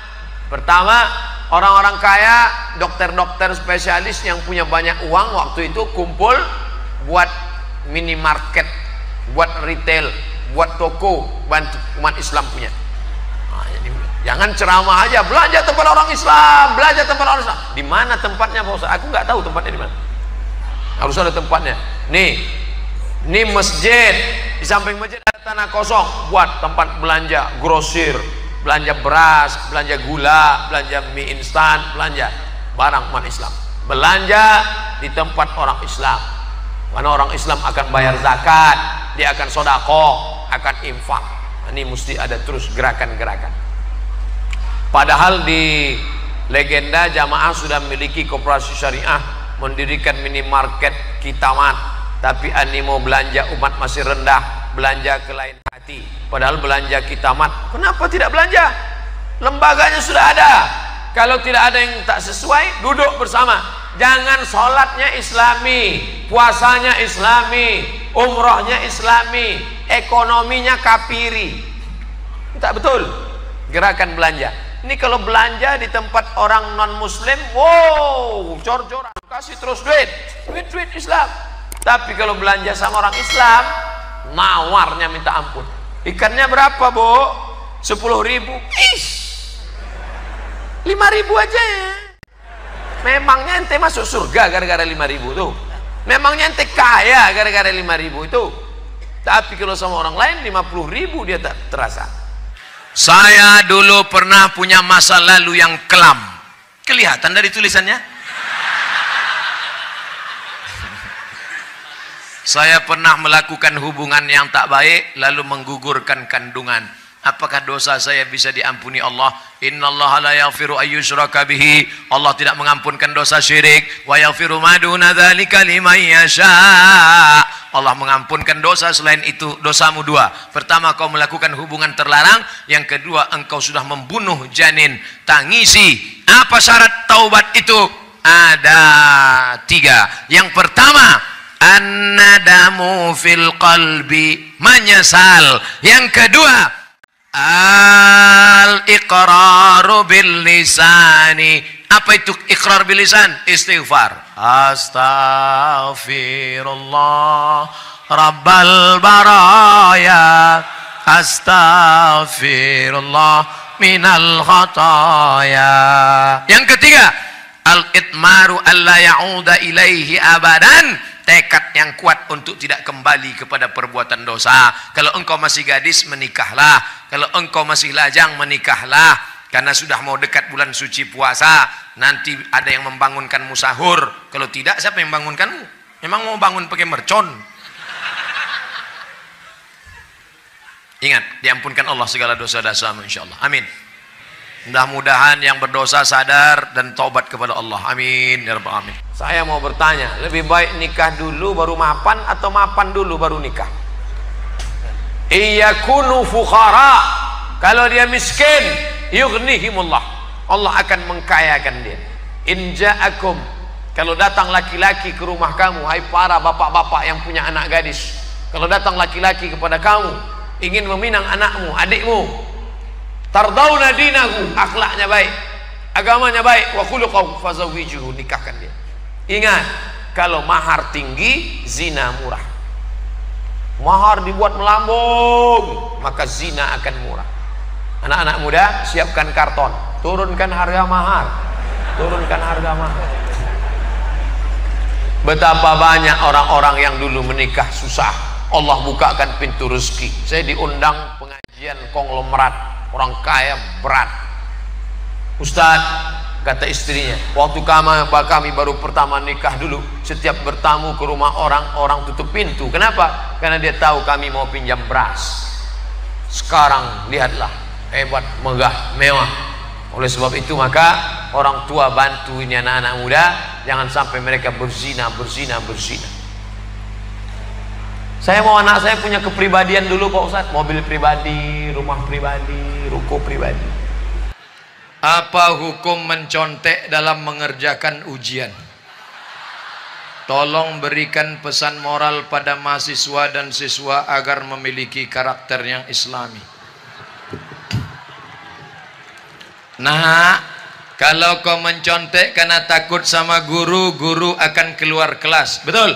Pertama orang-orang kaya dokter-dokter spesialis yang punya banyak uang waktu itu kumpul buat minimarket buat retail buat toko bantu umat Islam punya. Nah, jadi, jangan ceramah aja belanja tempat orang Islam belanja tempat orang Islam. Di mana tempatnya Pak aku nggak tahu tempatnya di mana. Harus ada tempatnya. Nih ini masjid. Di samping masjid ada tanah kosong. Buat tempat belanja grosir belanja beras belanja gula belanja mie instan belanja barang umat Islam. Belanja di tempat orang Islam. Karena orang Islam akan bayar zakat dia akan sodako akan infak. Ini mesti ada terus gerakan-gerakan padahal di legenda jamaah sudah memiliki kooperasi syariah mendirikan minimarket kitamat tapi animo belanja umat masih rendah belanja ke lain hati. Padahal belanja kitamat kenapa tidak belanja? Lembaganya sudah ada. Kalau tidak ada yang tak sesuai duduk bersama. Jangan sholatnya islami puasanya islami umrohnya islami ekonominya kapiri. Tak betul. Gerakan belanja ini kalau belanja di tempat orang non muslim wow cor-coran kasih terus duit. Duit duit Islam. Tapi kalau belanja sama orang Islam nawarnya minta ampun. Ikannya berapa bu? 10 ribu. Ish. 5 ribu aja. Ya memangnya ente masuk surga gara-gara lima ribu tuh? Memangnya ente kaya gara-gara lima ribu itu? Tapi kalau sama orang lain lima puluh ribu dia tak terasa saya dulu pernah punya masa lalu yang kelam. Kelihatan dari tulisannya? Saya pernah melakukan hubungan yang tak baik lalu menggugurkan kandungan. Apakah dosa saya bisa diampuni Allah? Innallaha la yaghfiru ayyushraka bihi. Allah tidak mengampunkan dosa syirik. Wa yaghfiru ma duna dzalika liman yasha Allah mengampunkan dosa selain itu dosamu dua. Pertama kau melakukan hubungan terlarang. Yang kedua engkau sudah membunuh janin. Tangisi. Apa syarat taubat itu? Ada tiga. Yang pertama an-nadamu fil qalbi. Menyesal. Yang kedua al iqraru bil lisani apa itu ikrar bil lisan istighfar. Astaghfirullah. Rabbal baraya. Astaghfirullah. Minal khataya. Yang ketiga al itmaru alla ya'uda ilaihi abadan. Tekad yang kuat untuk tidak kembali kepada perbuatan dosa. Kalau engkau masih gadis menikahlah. Kalau engkau masih lajang menikahlah karena sudah mau dekat bulan suci puasa nanti ada yang membangunkan musahur kalau tidak siapa yang membangunkanmu memang mau bangun pakai mercon ingat diampunkan Allah segala dosa-dosamu insyaallah amin Mudah-mudahan yang berdosa sadar dan taubat kepada Allah. Amin ya rabbal alamin. Saya mau bertanya, lebih baik nikah dulu baru mapan atau mapan dulu baru nikah? Iyakunu fukhara. Kalau dia miskin, yughnihimullah. Allah akan mengkayakan dia. In ja'akum kalau datang laki-laki ke rumah kamu, hai para bapak-bapak yang punya anak gadis. Kalau datang laki-laki kepada kamu, ingin meminang anakmu, adikmu, tardawna dinahu akhlaknya baik agamanya baik wa khuluquhu fazawwijuhu nikahkan dia ingat kalau mahar tinggi zina murah mahar dibuat melambung maka zina akan murah anak-anak muda siapkan karton. Turunkan harga mahar turunkan harga mahar betapa banyak orang-orang yang dulu menikah susah. Allah bukakan pintu rezeki. Saya diundang pengajian konglomerat. Orang kaya berat. Ustaz kata istrinya waktu kami, kami baru pertama nikah dulu setiap bertamu ke rumah orang orang tutup pintu. Kenapa? karena dia tahu kami mau pinjam beras. Sekarang lihatlah hebat megah mewah oleh sebab itu maka orang tua bantu ini anak-anak muda jangan sampai mereka berzina berzina berzina saya mau anak saya punya kepribadian dulu Pak Ustaz mobil pribadi rumah pribadi ruko pribadi apa hukum mencontek dalam mengerjakan ujian? Tolong berikan pesan moral pada mahasiswa dan siswa agar memiliki karakter yang islami. Nah, kalau kau mencontek karena takut sama guru, guru akan keluar kelas. Betul?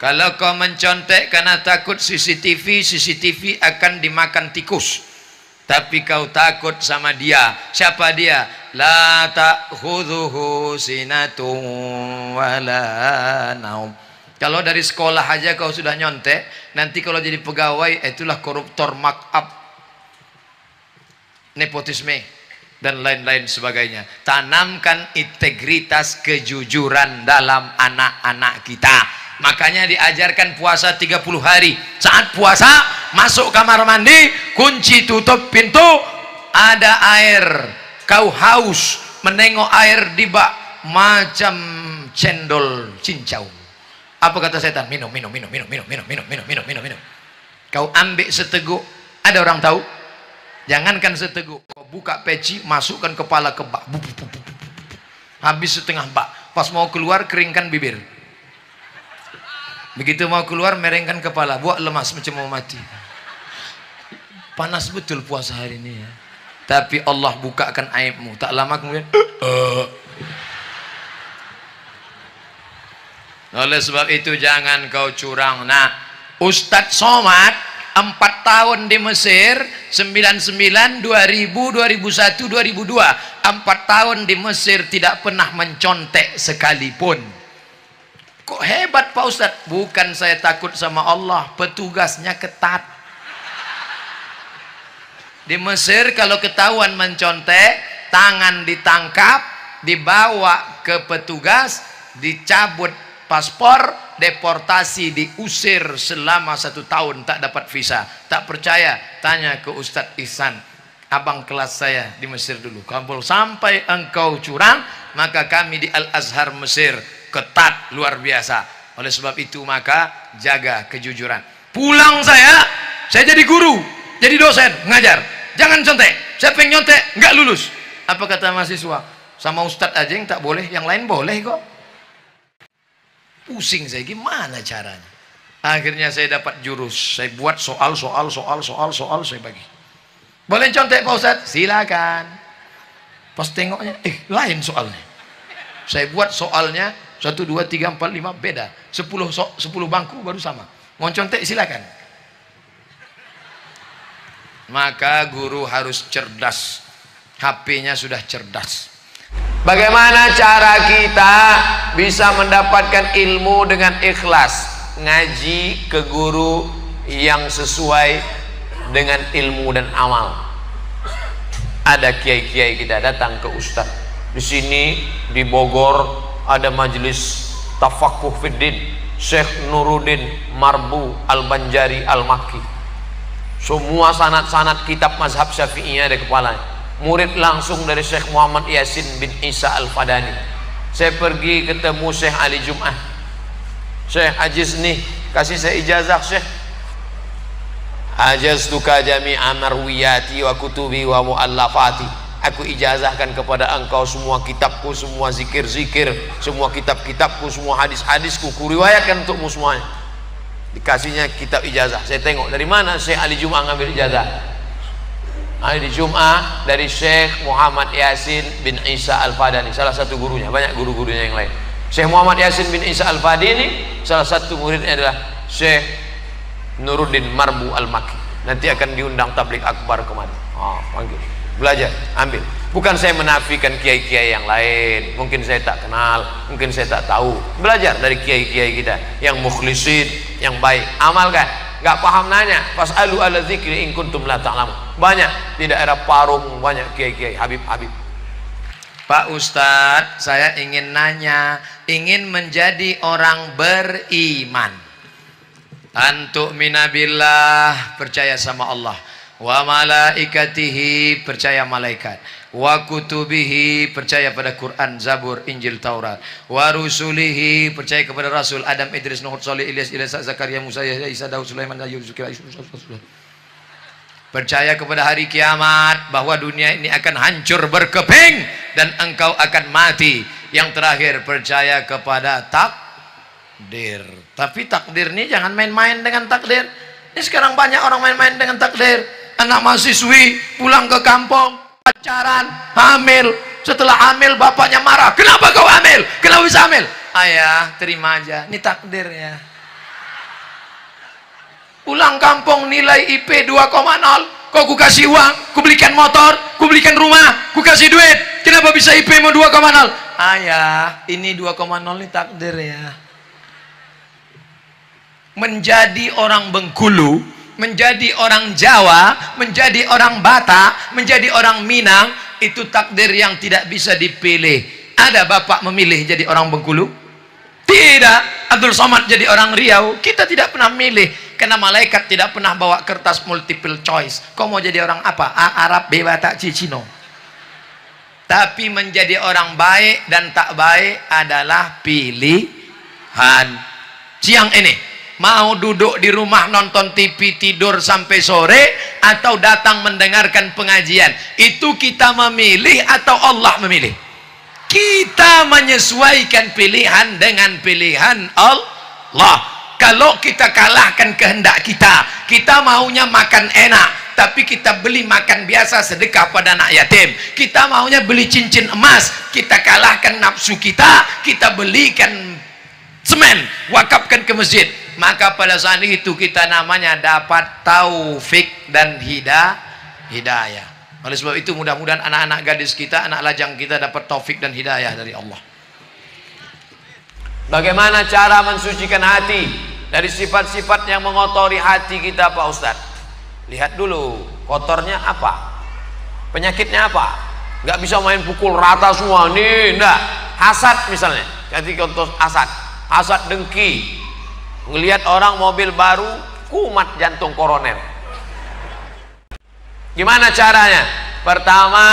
Kalau kau mencontek karena takut CCTV, CCTV akan dimakan tikus. Tapi kau takut sama dia. Siapa dia? La ta'khudhuhu sinatun wala naum. Kalau dari sekolah aja kau sudah nyontek nanti kalau jadi pegawai itulah koruptor markup nepotisme dan lain-lain sebagainya. Tanamkan integritas kejujuran dalam anak-anak kita. Makanya diajarkan puasa 30 hari. Saat puasa masuk kamar mandi kunci tutup pintu ada air. Kau haus menengok air di bak macam cendol cincau. Apa kata setan? Minum minum minum minum minum minum minum minum minum minum. Kau ambil seteguk. Ada orang tahu jangankan seteguk kau buka peci masukkan kepala ke bak habis setengah bak pas mau keluar keringkan bibir Begitu mau keluar merengkan kepala, buat lemas macam mau mati. Panas betul puasa hari ini ya. Tapi Allah bukakan aibmu. Tak lama kemudian uh. Oleh sebab itu jangan kau curang. Nah, Ustadz Somad empat tahun di Mesir 99 2000 2001 2002 empat tahun di Mesir tidak pernah mencontek sekalipun Kok hebat Pak Ustadz? Bukan saya takut sama Allah, petugasnya ketat. Di Mesir kalau ketahuan mencontek, tangan ditangkap, dibawa ke petugas, dicabut paspor, deportasi, diusir selama satu tahun, tak dapat visa. Tak percaya, tanya ke Ustadz Ihsan, abang kelas saya di Mesir dulu. Kalau sampai engkau curang, maka kami di Al-Azhar Mesir. Ketat luar biasa. Oleh sebab itu maka jaga kejujuran. Pulang saya saya jadi guru jadi dosen ngajar. Jangan contek saya pengen nyontek nggak lulus. Apa kata mahasiswa? Sama ustadz aja yang tak boleh yang lain boleh kok pusing saya gimana caranya akhirnya saya dapat jurus saya buat soal soal soal soal soal saya bagi boleh contek pak ustadz silakan pas tengoknya eh lain soalnya saya buat soalnya satu, dua, tiga, empat, lima, beda. Sepuluh, so, sepuluh bangku baru sama. Mau contek silakan. Maka guru harus cerdas. HP-nya sudah cerdas. Bagaimana cara kita bisa mendapatkan ilmu dengan ikhlas? Ngaji ke guru yang sesuai dengan ilmu dan amal. Ada kiai-kiai kita datang ke ustaz. Di sini di Bogor ada majelis tafakuh fiddin Syekh Nuruddin Marbu Al-Banjari Al-Makki semua sanat-sanat kitab mazhab syafi'iyah ada kepalanya murid langsung dari Syekh Muhammad Yasin bin Isa Al-Fadani. Saya pergi ketemu Syekh Ali Jum'ah. Syekh Ajiz nih kasih saya ijazah Syekh Ajaztuka jami'a marwiyati wa kutubi wa mu'allafati. Aku ijazahkan kepada engkau semua kitabku semua zikir-zikir semua kitab-kitabku semua hadis-hadisku. Kuriwayatkan untukmu semuanya. Dikasihnya kitab ijazah. Saya tengok dari mana Syekh Ali Jum'ah ngambil ijazah hari Jumat dari Syekh Muhammad Yasin bin Isa Al-Fadani salah satu gurunya. Banyak guru-gurunya yang lain. Syekh Muhammad Yasin bin Isa Al-Fadini salah satu muridnya adalah Syekh Nuruddin Marbu Al-Maki. Nanti akan diundang tablik akbar kemari oh, panggil. Belajar ambil. Bukan saya menafikan kiai-kiai yang lain. Mungkin saya tak kenal mungkin saya tak tahu. Belajar dari kiai-kiai kita. Yang mukhlisin yang baik. Amalkan. Nggak paham nanya. Pas alu ala zikri in kuntum la ta'lamu banyak di daerah Parung banyak kiai-kiai Habib-habib Pak Ustadz saya ingin nanya ingin menjadi orang beriman. Antuk minabillah percaya sama Allah. Wa malaikatihi percaya malaikat. Wa kutubihi percaya pada Quran Zabur Injil Taurat. Wa rusulihi percaya kepada Rasul Adam Idris Nuh Salih Ilyas Ilyas Zakaria Musa Isa Daud Sulaiman Ayub Zulkifli percaya kepada hari kiamat bahwa dunia ini akan hancur berkeping dan engkau akan mati. Yang terakhir percaya kepada takdir. Tapi takdir ini jangan main-main dengan takdir. Ini sekarang banyak orang main-main dengan takdir. Anak mahasiswi pulang ke kampung pacaran hamil. Setelah hamil bapaknya marah. Kenapa kau hamil? Kenapa bisa hamil? Ayah terima aja. Ini takdir ya pulang kampung nilai IP 2,0 kok ku kasih uang ku belikan motor ku belikan rumah ku kasih duit kenapa bisa IP mau 2,0 ayah ini 2,0 ini takdir ya menjadi orang Bengkulu menjadi orang Jawa, menjadi orang Batak, menjadi orang Minang, itu takdir yang tidak bisa dipilih. Ada bapak memilih jadi orang Bengkulu? Tidak. Abdul Somad jadi orang Riau? Kita tidak pernah milih. Karena malaikat tidak pernah bawa kertas multiple choice. Kau mau jadi orang apa? A, Arab, B, Batak, C, Cino. Tapi menjadi orang baik dan tak baik adalah pilihan. Siang ini, mau duduk di rumah nonton TV tidur sampai sore atau datang mendengarkan pengajian itu kita memilih atau Allah memilih kita menyesuaikan pilihan dengan pilihan Allah kalau kita kalahkan kehendak kita kita maunya makan enak tapi kita beli makan biasa sedekah pada anak yatim. Kita maunya beli cincin emas kita kalahkan nafsu kita kita belikan semen wakafkan ke masjid. Maka pada saat itu kita namanya dapat taufik dan hidayah. Oleh sebab itu mudah-mudahan anak-anak gadis kita anak lajang kita dapat taufik dan hidayah dari Allah bagaimana cara mensucikan hati dari sifat-sifat yang mengotori hati kita Pak Ustadz? Lihat dulu kotornya apa? Penyakitnya apa? Nggak bisa main pukul rata semua. Nih enggak hasad misalnya. Jadi contoh hasad. Hasad dengki. Ngelihat orang mobil baru kumat jantung koroner. Gimana caranya? Pertama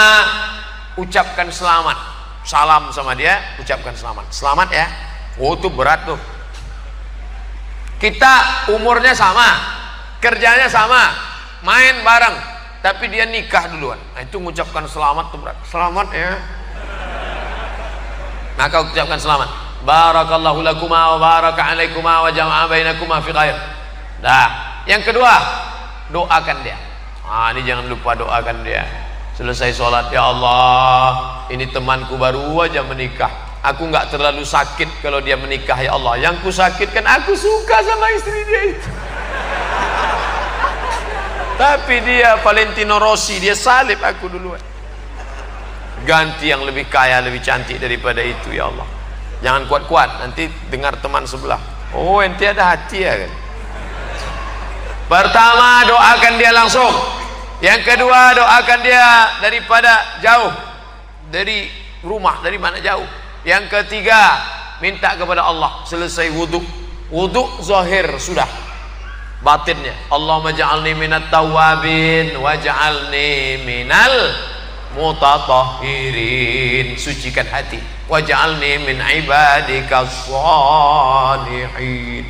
ucapkan selamat. Salam sama dia ucapkan selamat. Selamat ya oh itu berat tuh. Kita umurnya sama kerjanya sama main bareng tapi dia nikah duluan. Nah, itu mengucapkan selamat tuh berat. Selamat ya. Maka ucapkan selamat. Barakallahu lakuma wa baraka alaikuma wa jama'a bainakuma fi khair. Dah. Yang kedua doakan dia. Ah ini jangan lupa doakan dia. Selesai sholat ya Allah ini temanku baru aja menikah aku nggak terlalu sakit kalau dia menikah ya Allah. Yang ku sakitkan aku suka sama istri dia itu. Tapi dia Valentino Rossi dia salib aku duluan. Ganti yang lebih kaya lebih cantik daripada itu ya Allah. Jangan kuat-kuat nanti dengar teman sebelah. Oh ente ada hati ya kan? Pertama doakan dia langsung. Yang kedua doakan dia daripada jauh. Dari rumah dari mana jauh yang ketiga minta kepada Allah. Selesai wudhu wudhu zahir sudah. Batinnya. Allah maj'alni minat tawabin waj'alni minal mutatahhirin. Sucikan hati. Waj'alni min ibadika salihin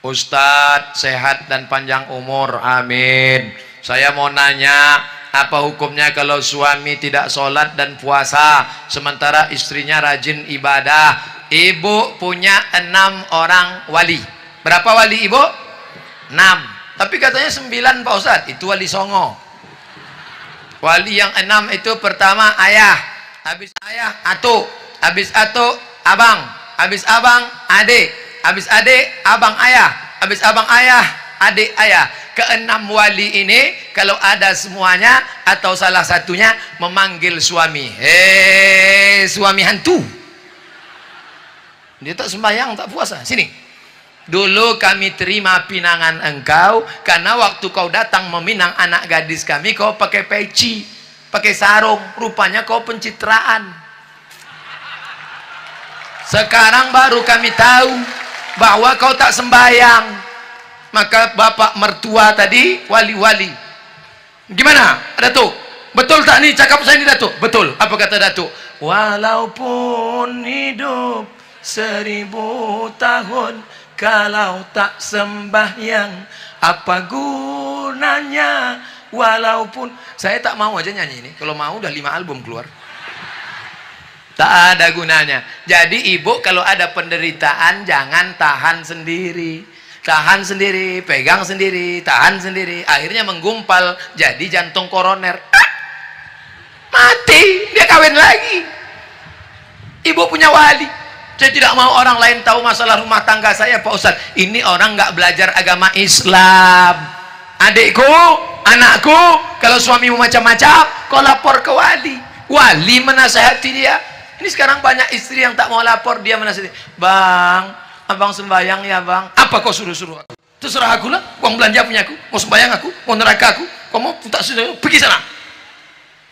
Ustadz sehat dan panjang umur. Amin. Saya mau nanya apa hukumnya kalau suami tidak sholat dan puasa sementara istrinya rajin ibadah? Ibu punya enam orang wali. Berapa wali ibu? enam. Tapi katanya sembilan Pak Ustadz. Itu wali songo. Wali yang enam itu pertama ayah. Habis ayah atuk. Habis atuk abang. Habis abang adik. Habis adik abang ayah. Habis abang ayah adik ayah keenam wali ini kalau ada semuanya atau salah satunya memanggil suami. Hei suami hantu. Dia tak sembahyang tak puasa. Sini. Dulu kami terima pinangan engkau karena waktu kau datang meminang anak gadis kami kau pakai peci, pakai sarung, rupanya kau pencitraan. Sekarang baru kami tahu bahwa kau tak sembahyang. Maka bapak mertua tadi wali-wali. Gimana? Datuk? Betul tak nih cakap saya ini Datuk? Betul. Apa kata Datuk? Walaupun hidup seribu tahun kalau tak sembahyang apa gunanya walaupun saya tak mau aja nyanyi ini kalau mau udah lima album keluar tak ada gunanya jadi ibu kalau ada penderitaan jangan tahan sendiri tahan sendiri pegang sendiri tahan sendiri akhirnya menggumpal jadi jantung koroner mati dia kawin lagi ibu punya wali saya tidak mau orang lain tahu masalah rumah tangga saya Pak Ustaz. Ini orang nggak belajar agama Islam. Adikku, anakku, kalau suamimu macam-macam, kau lapor ke wali. Wali menasehati dia. Ini sekarang banyak istri yang tak mau lapor, dia menasehati. Bang, abang sembayang ya bang. Apa kau suruh-suruh aku? Terserah aku lah. Uang belanja punya aku. Mau sembayang aku, mau neraka aku. Kau mau tak sudah pergi sana.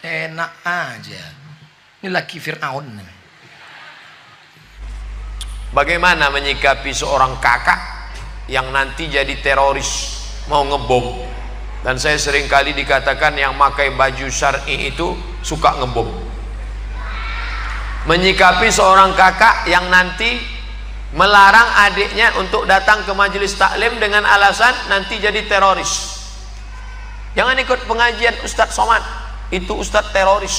Enak aja. Ini laki Fir'aun. Bagaimana menyikapi seorang kakak yang nanti jadi teroris mau ngebom dan saya sering kali dikatakan yang pakai baju syar'i itu suka ngebom menyikapi seorang kakak yang nanti melarang adiknya untuk datang ke majelis taklim dengan alasan nanti jadi teroris jangan ikut pengajian Ustadz Somad itu Ustadz teroris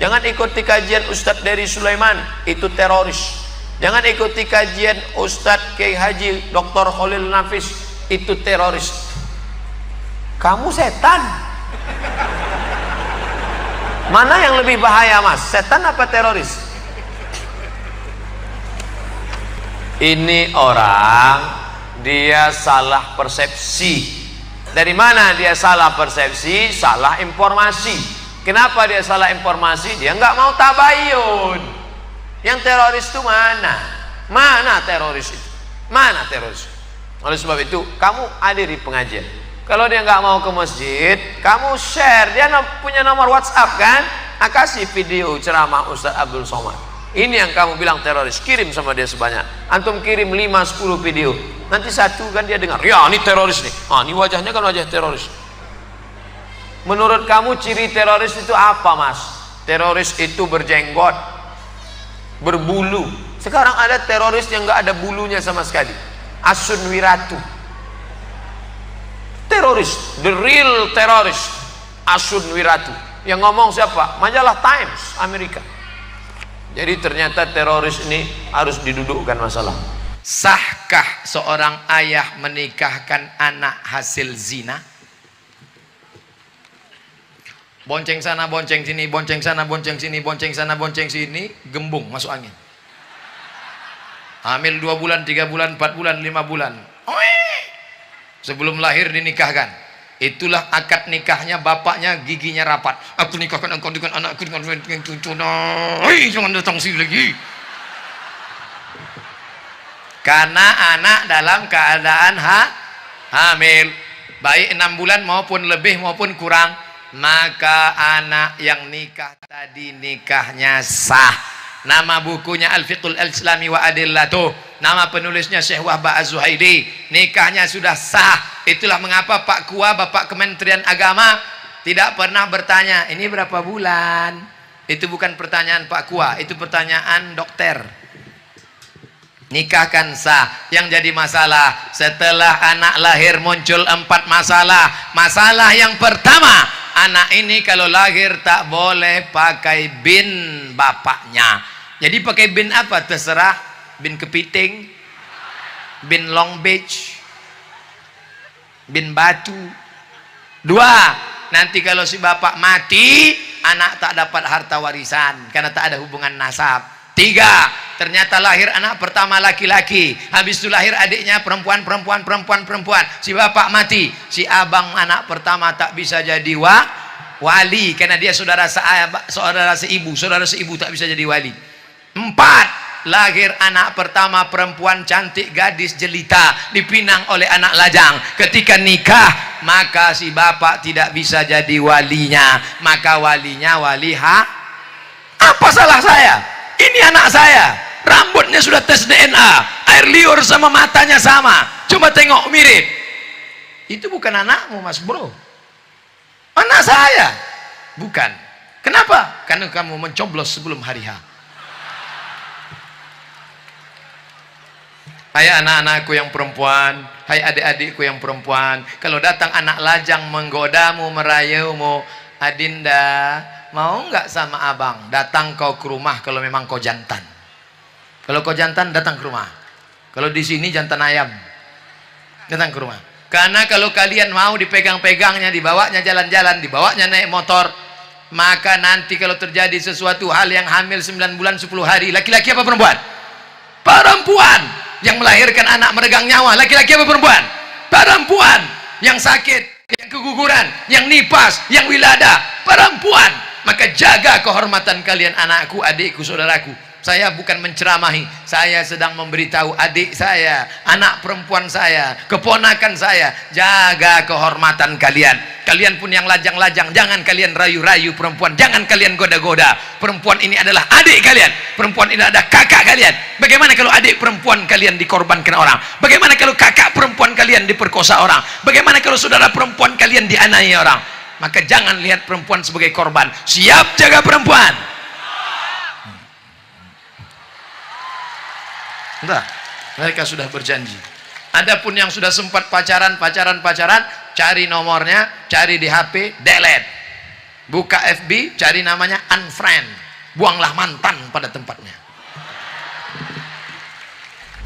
jangan ikuti kajian Ustadz dari Sulaiman itu teroris Jangan ikuti kajian Ustadz Kiai Haji Dr. Khalil Nafis itu teroris. Kamu setan. Mana yang lebih bahaya mas? Setan apa teroris? Ini orang dia salah persepsi. Dari mana dia salah persepsi? Salah informasi. Kenapa dia salah informasi? Dia nggak mau tabayun. Yang teroris itu mana? Mana teroris itu? Mana teroris? Oleh sebab itu, kamu hadiri pengajian. Kalau dia nggak mau ke masjid, kamu share. Dia punya nomor WhatsApp kan? Nah, kasih video ceramah Ustaz Abdul Somad. Ini yang kamu bilang teroris. Kirim sama dia sebanyak. Antum kirim 5-10 video. Nanti satu kan dia dengar. Ya, ini teroris nih. Ah, ini wajahnya kan wajah teroris. Menurut kamu ciri teroris itu apa, Mas? Teroris itu berjenggot, berbulu sekarang ada teroris yang nggak ada bulunya sama sekali Asun Wiratu teroris the real teroris Asun Wiratu yang ngomong siapa majalah Times Amerika jadi ternyata teroris ini harus didudukkan masalah. Sahkah seorang ayah menikahkan anak hasil zina? Bonceng sana bonceng sini bonceng sana bonceng sini bonceng sana bonceng sini gembung masuk angin. Hamil dua bulan tiga bulan empat bulan lima bulan. Sebelum lahir dinikahkan itulah akad nikahnya bapaknya giginya rapat. Aku nikahkan engkau dengan anakku dengan cucu. Hei, jangan datang sini lagi. Karena anak dalam keadaan ha, hamil. Baik enam bulan maupun lebih maupun kurang maka anak yang nikah tadi nikahnya sah nama bukunya Al-Fiqhul Al-Islami wa Adillatuh nama penulisnya Syekh Wahba Az-Zuhaidi nikahnya sudah sah. Itulah mengapa Pak Kua Bapak Kementerian Agama tidak pernah bertanya ini berapa bulan? Itu bukan pertanyaan Pak Kua itu pertanyaan dokter. Nikahkan sah. Yang jadi masalah setelah anak lahir muncul empat masalah. Masalah yang pertama anak ini kalau lahir tak boleh pakai bin bapaknya jadi pakai bin apa? Terserah. Bin kepiting. Bin long beach. Bin batu. Dua. Nanti kalau si bapak mati anak tak dapat harta warisan karena tak ada hubungan nasab. Tiga. Ternyata lahir anak pertama laki-laki. Habis itu lahir adiknya perempuan perempuan perempuan perempuan. Si bapak mati si abang anak pertama tak bisa jadi wa wali. Karena dia saudara seibu. Saudara seibu tak bisa jadi wali empat. Lahir anak pertama perempuan cantik gadis jelita dipinang oleh anak lajang. Ketika nikah maka si bapak tidak bisa jadi walinya. Maka walinya wali ha? Apa salah saya? Ini anak saya. Rambutnya sudah tes DNA air liur sama matanya sama. Cuma tengok mirip. Itu bukan anakmu mas bro. Anak saya. Bukan. Kenapa? Karena kamu mencoblos sebelum hari H Hai anak-anakku yang perempuan, hai adik-adikku yang perempuan, kalau datang anak lajang menggodamu, merayumu, Adinda, mau nggak sama abang? Datang kau ke rumah kalau memang kau jantan. Kalau kau jantan, datang ke rumah. Kalau di sini jantan ayam, datang ke rumah. Karena kalau kalian mau dipegang-pegangnya, dibawanya jalan-jalan, dibawanya naik motor, maka nanti kalau terjadi sesuatu hal yang hamil 9 bulan 10 hari, laki-laki apa perempuan? Perempuan yang melahirkan anak meregang nyawa. Laki-laki apa perempuan? Perempuan. Yang sakit yang keguguran yang nipas yang wilada. Perempuan. Maka jaga kehormatan kalian anakku adikku saudaraku saya bukan menceramahi. Saya sedang memberitahu adik saya anak perempuan saya keponakan saya. Jaga kehormatan kalian. Kalian pun yang lajang-lajang jangan kalian rayu-rayu perempuan. Jangan kalian goda-goda. Perempuan ini adalah adik kalian. Perempuan ini adalah kakak kalian. Bagaimana kalau adik perempuan kalian dikorbankan orang? Bagaimana kalau kakak perempuan kalian diperkosa orang? Bagaimana kalau saudara perempuan kalian dianiaya orang? Maka jangan lihat perempuan sebagai korban. Siap jaga perempuan Entah, mereka sudah berjanji. Adapun yang sudah sempat pacaran, pacaran, pacaran, cari nomornya, cari di HP, delete. Buka FB, cari namanya unfriend. Buanglah mantan pada tempatnya.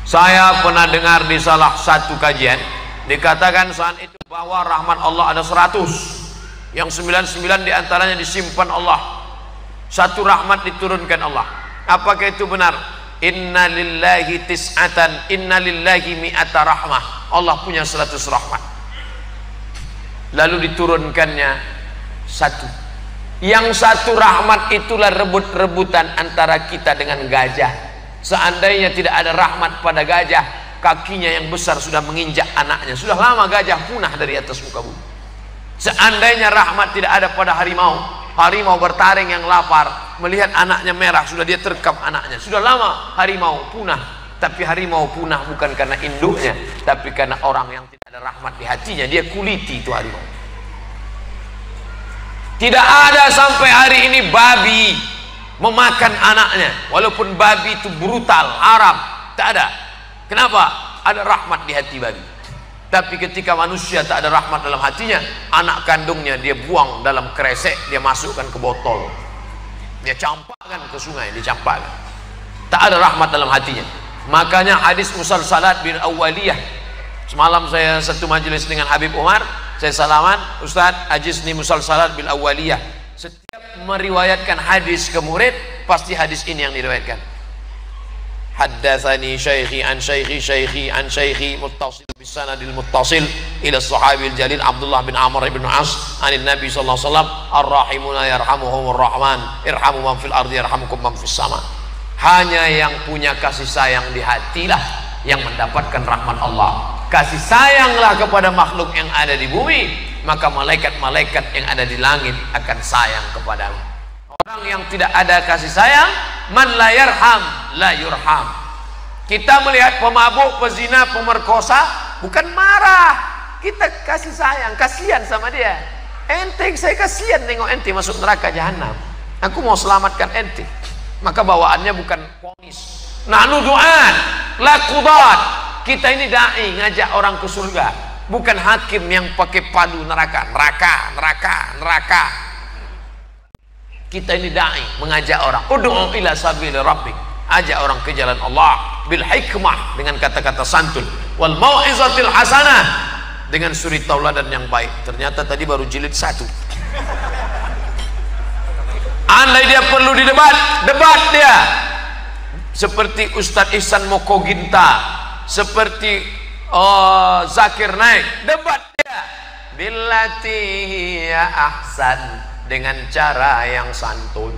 Saya pernah dengar di salah satu kajian dikatakan saat itu bahwa rahmat Allah ada 100 yang 99 di antaranya disimpan Allah satu rahmat diturunkan Allah apakah itu benar Inna lillahi tis'atan Inna lillahi mi'ata rahmah. Allah punya seratus rahmat. Lalu diturunkannya Satu. Yang satu rahmat itulah rebut-rebutan Antara kita dengan gajah. Seandainya tidak ada rahmat pada gajah Kakinya yang besar sudah menginjak anaknya. Sudah lama gajah punah dari atas muka bumi. Seandainya rahmat tidak ada pada harimau Harimau bertaring yang lapar melihat anaknya merah sudah dia terkam anaknya. Sudah lama harimau punah. Tapi harimau punah bukan karena induknya tapi karena orang yang tidak ada rahmat di hatinya. Dia kuliti itu harimau. Tidak ada sampai hari ini babi memakan anaknya. Walaupun babi itu brutal haram. Tak ada. Kenapa? Ada rahmat di hati babi. Tapi ketika manusia tak ada rahmat dalam hatinya anak kandungnya dia buang dalam kresek dia masukkan ke botol dia campakkan ke sungai dicampakkan tak ada rahmat dalam hatinya. Makanya hadis musal salat bin awaliyah semalam saya satu majelis dengan Habib Umar saya salaman Ustaz Ajis ni musal salat bin awaliyah setiap meriwayatkan hadis ke murid pasti hadis ini yang diriwayatkan haddathani syaikhi an syaikhi syaikhi an syaikhi muttasil bisanadil muttasil ila sahabil jalil Abdullah bin Amr ibn As anil Nabi sallallahu alaihi wasallam arrahimuna yarhamuhumur rahman irhamu man fil ardi yarhamukum man fis sama hanya yang punya kasih sayang di hatilah yang mendapatkan rahmat Allah. Kasih sayanglah kepada makhluk yang ada di bumi maka malaikat-malaikat yang ada di langit akan sayang kepadamu orang yang tidak ada kasih sayang man la yarham la yurham. Kita melihat pemabuk, pezina, pemerkosa bukan marah. Kita kasih sayang, kasihan sama dia. Ente saya kasihan tengok ente masuk neraka jahanam. Aku mau selamatkan ente. Maka bawaannya bukan ponis. Nahnu du'an la qudat. Kita ini da'i ngajak orang ke surga. Bukan hakim yang pakai padu neraka. Neraka neraka neraka kita ini dai mengajak orang. Ud'u ila sabil rabbik. Ajak orang ke jalan Allah bil hikmah dengan kata-kata santun. Wal mau'izatil hasanah dengan suri tauladan yang baik. Ternyata tadi baru jilid satu. Andai dia perlu didebat debat dia. Seperti Ustadz Ihsan Mokoginta seperti oh, Zakir Naik debat dia. Billati ya ahsan dengan cara yang santun.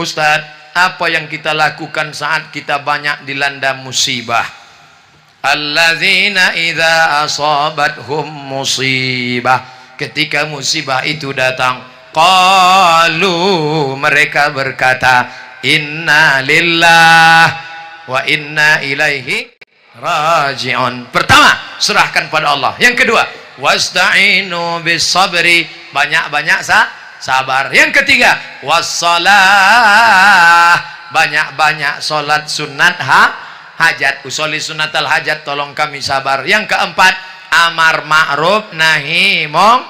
Ustadz apa yang kita lakukan saat kita banyak dilanda musibah? Alladzina idza asabathum musibah. Ketika musibah itu datang qalu mereka berkata inna lillah wa inna ilaihi raji'un. Pertama serahkan pada Allah. Yang kedua wasta'inu bis sabri banyak-banyak sa sabar. Yang ketiga wassalah. Banyak-banyak solat sunat ha? Hajat. Usoli sunat al hajat tolong kami sabar. Yang keempat amar ma'ruf nahi mong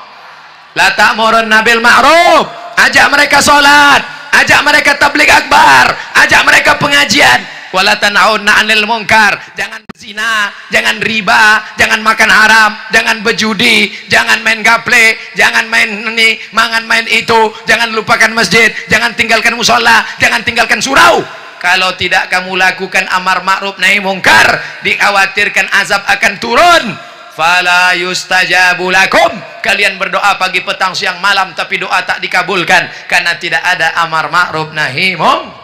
la ta'murun nabil ma'ruf. Ajak mereka solat. Ajak mereka tablik akbar. Ajak mereka pengajian wala tan'auna 'anil munkar. Jangan zina jangan riba jangan makan haram jangan berjudi jangan main gaple jangan main ini mangan main itu jangan lupakan masjid jangan tinggalkan musola jangan tinggalkan surau. Kalau tidak kamu lakukan amar ma'ruf nahi mungkar dikhawatirkan azab akan turun. Fala yustajabu lakum. Kalian berdoa pagi petang siang malam tapi doa tak dikabulkan karena tidak ada amar ma'ruf nahi mungkar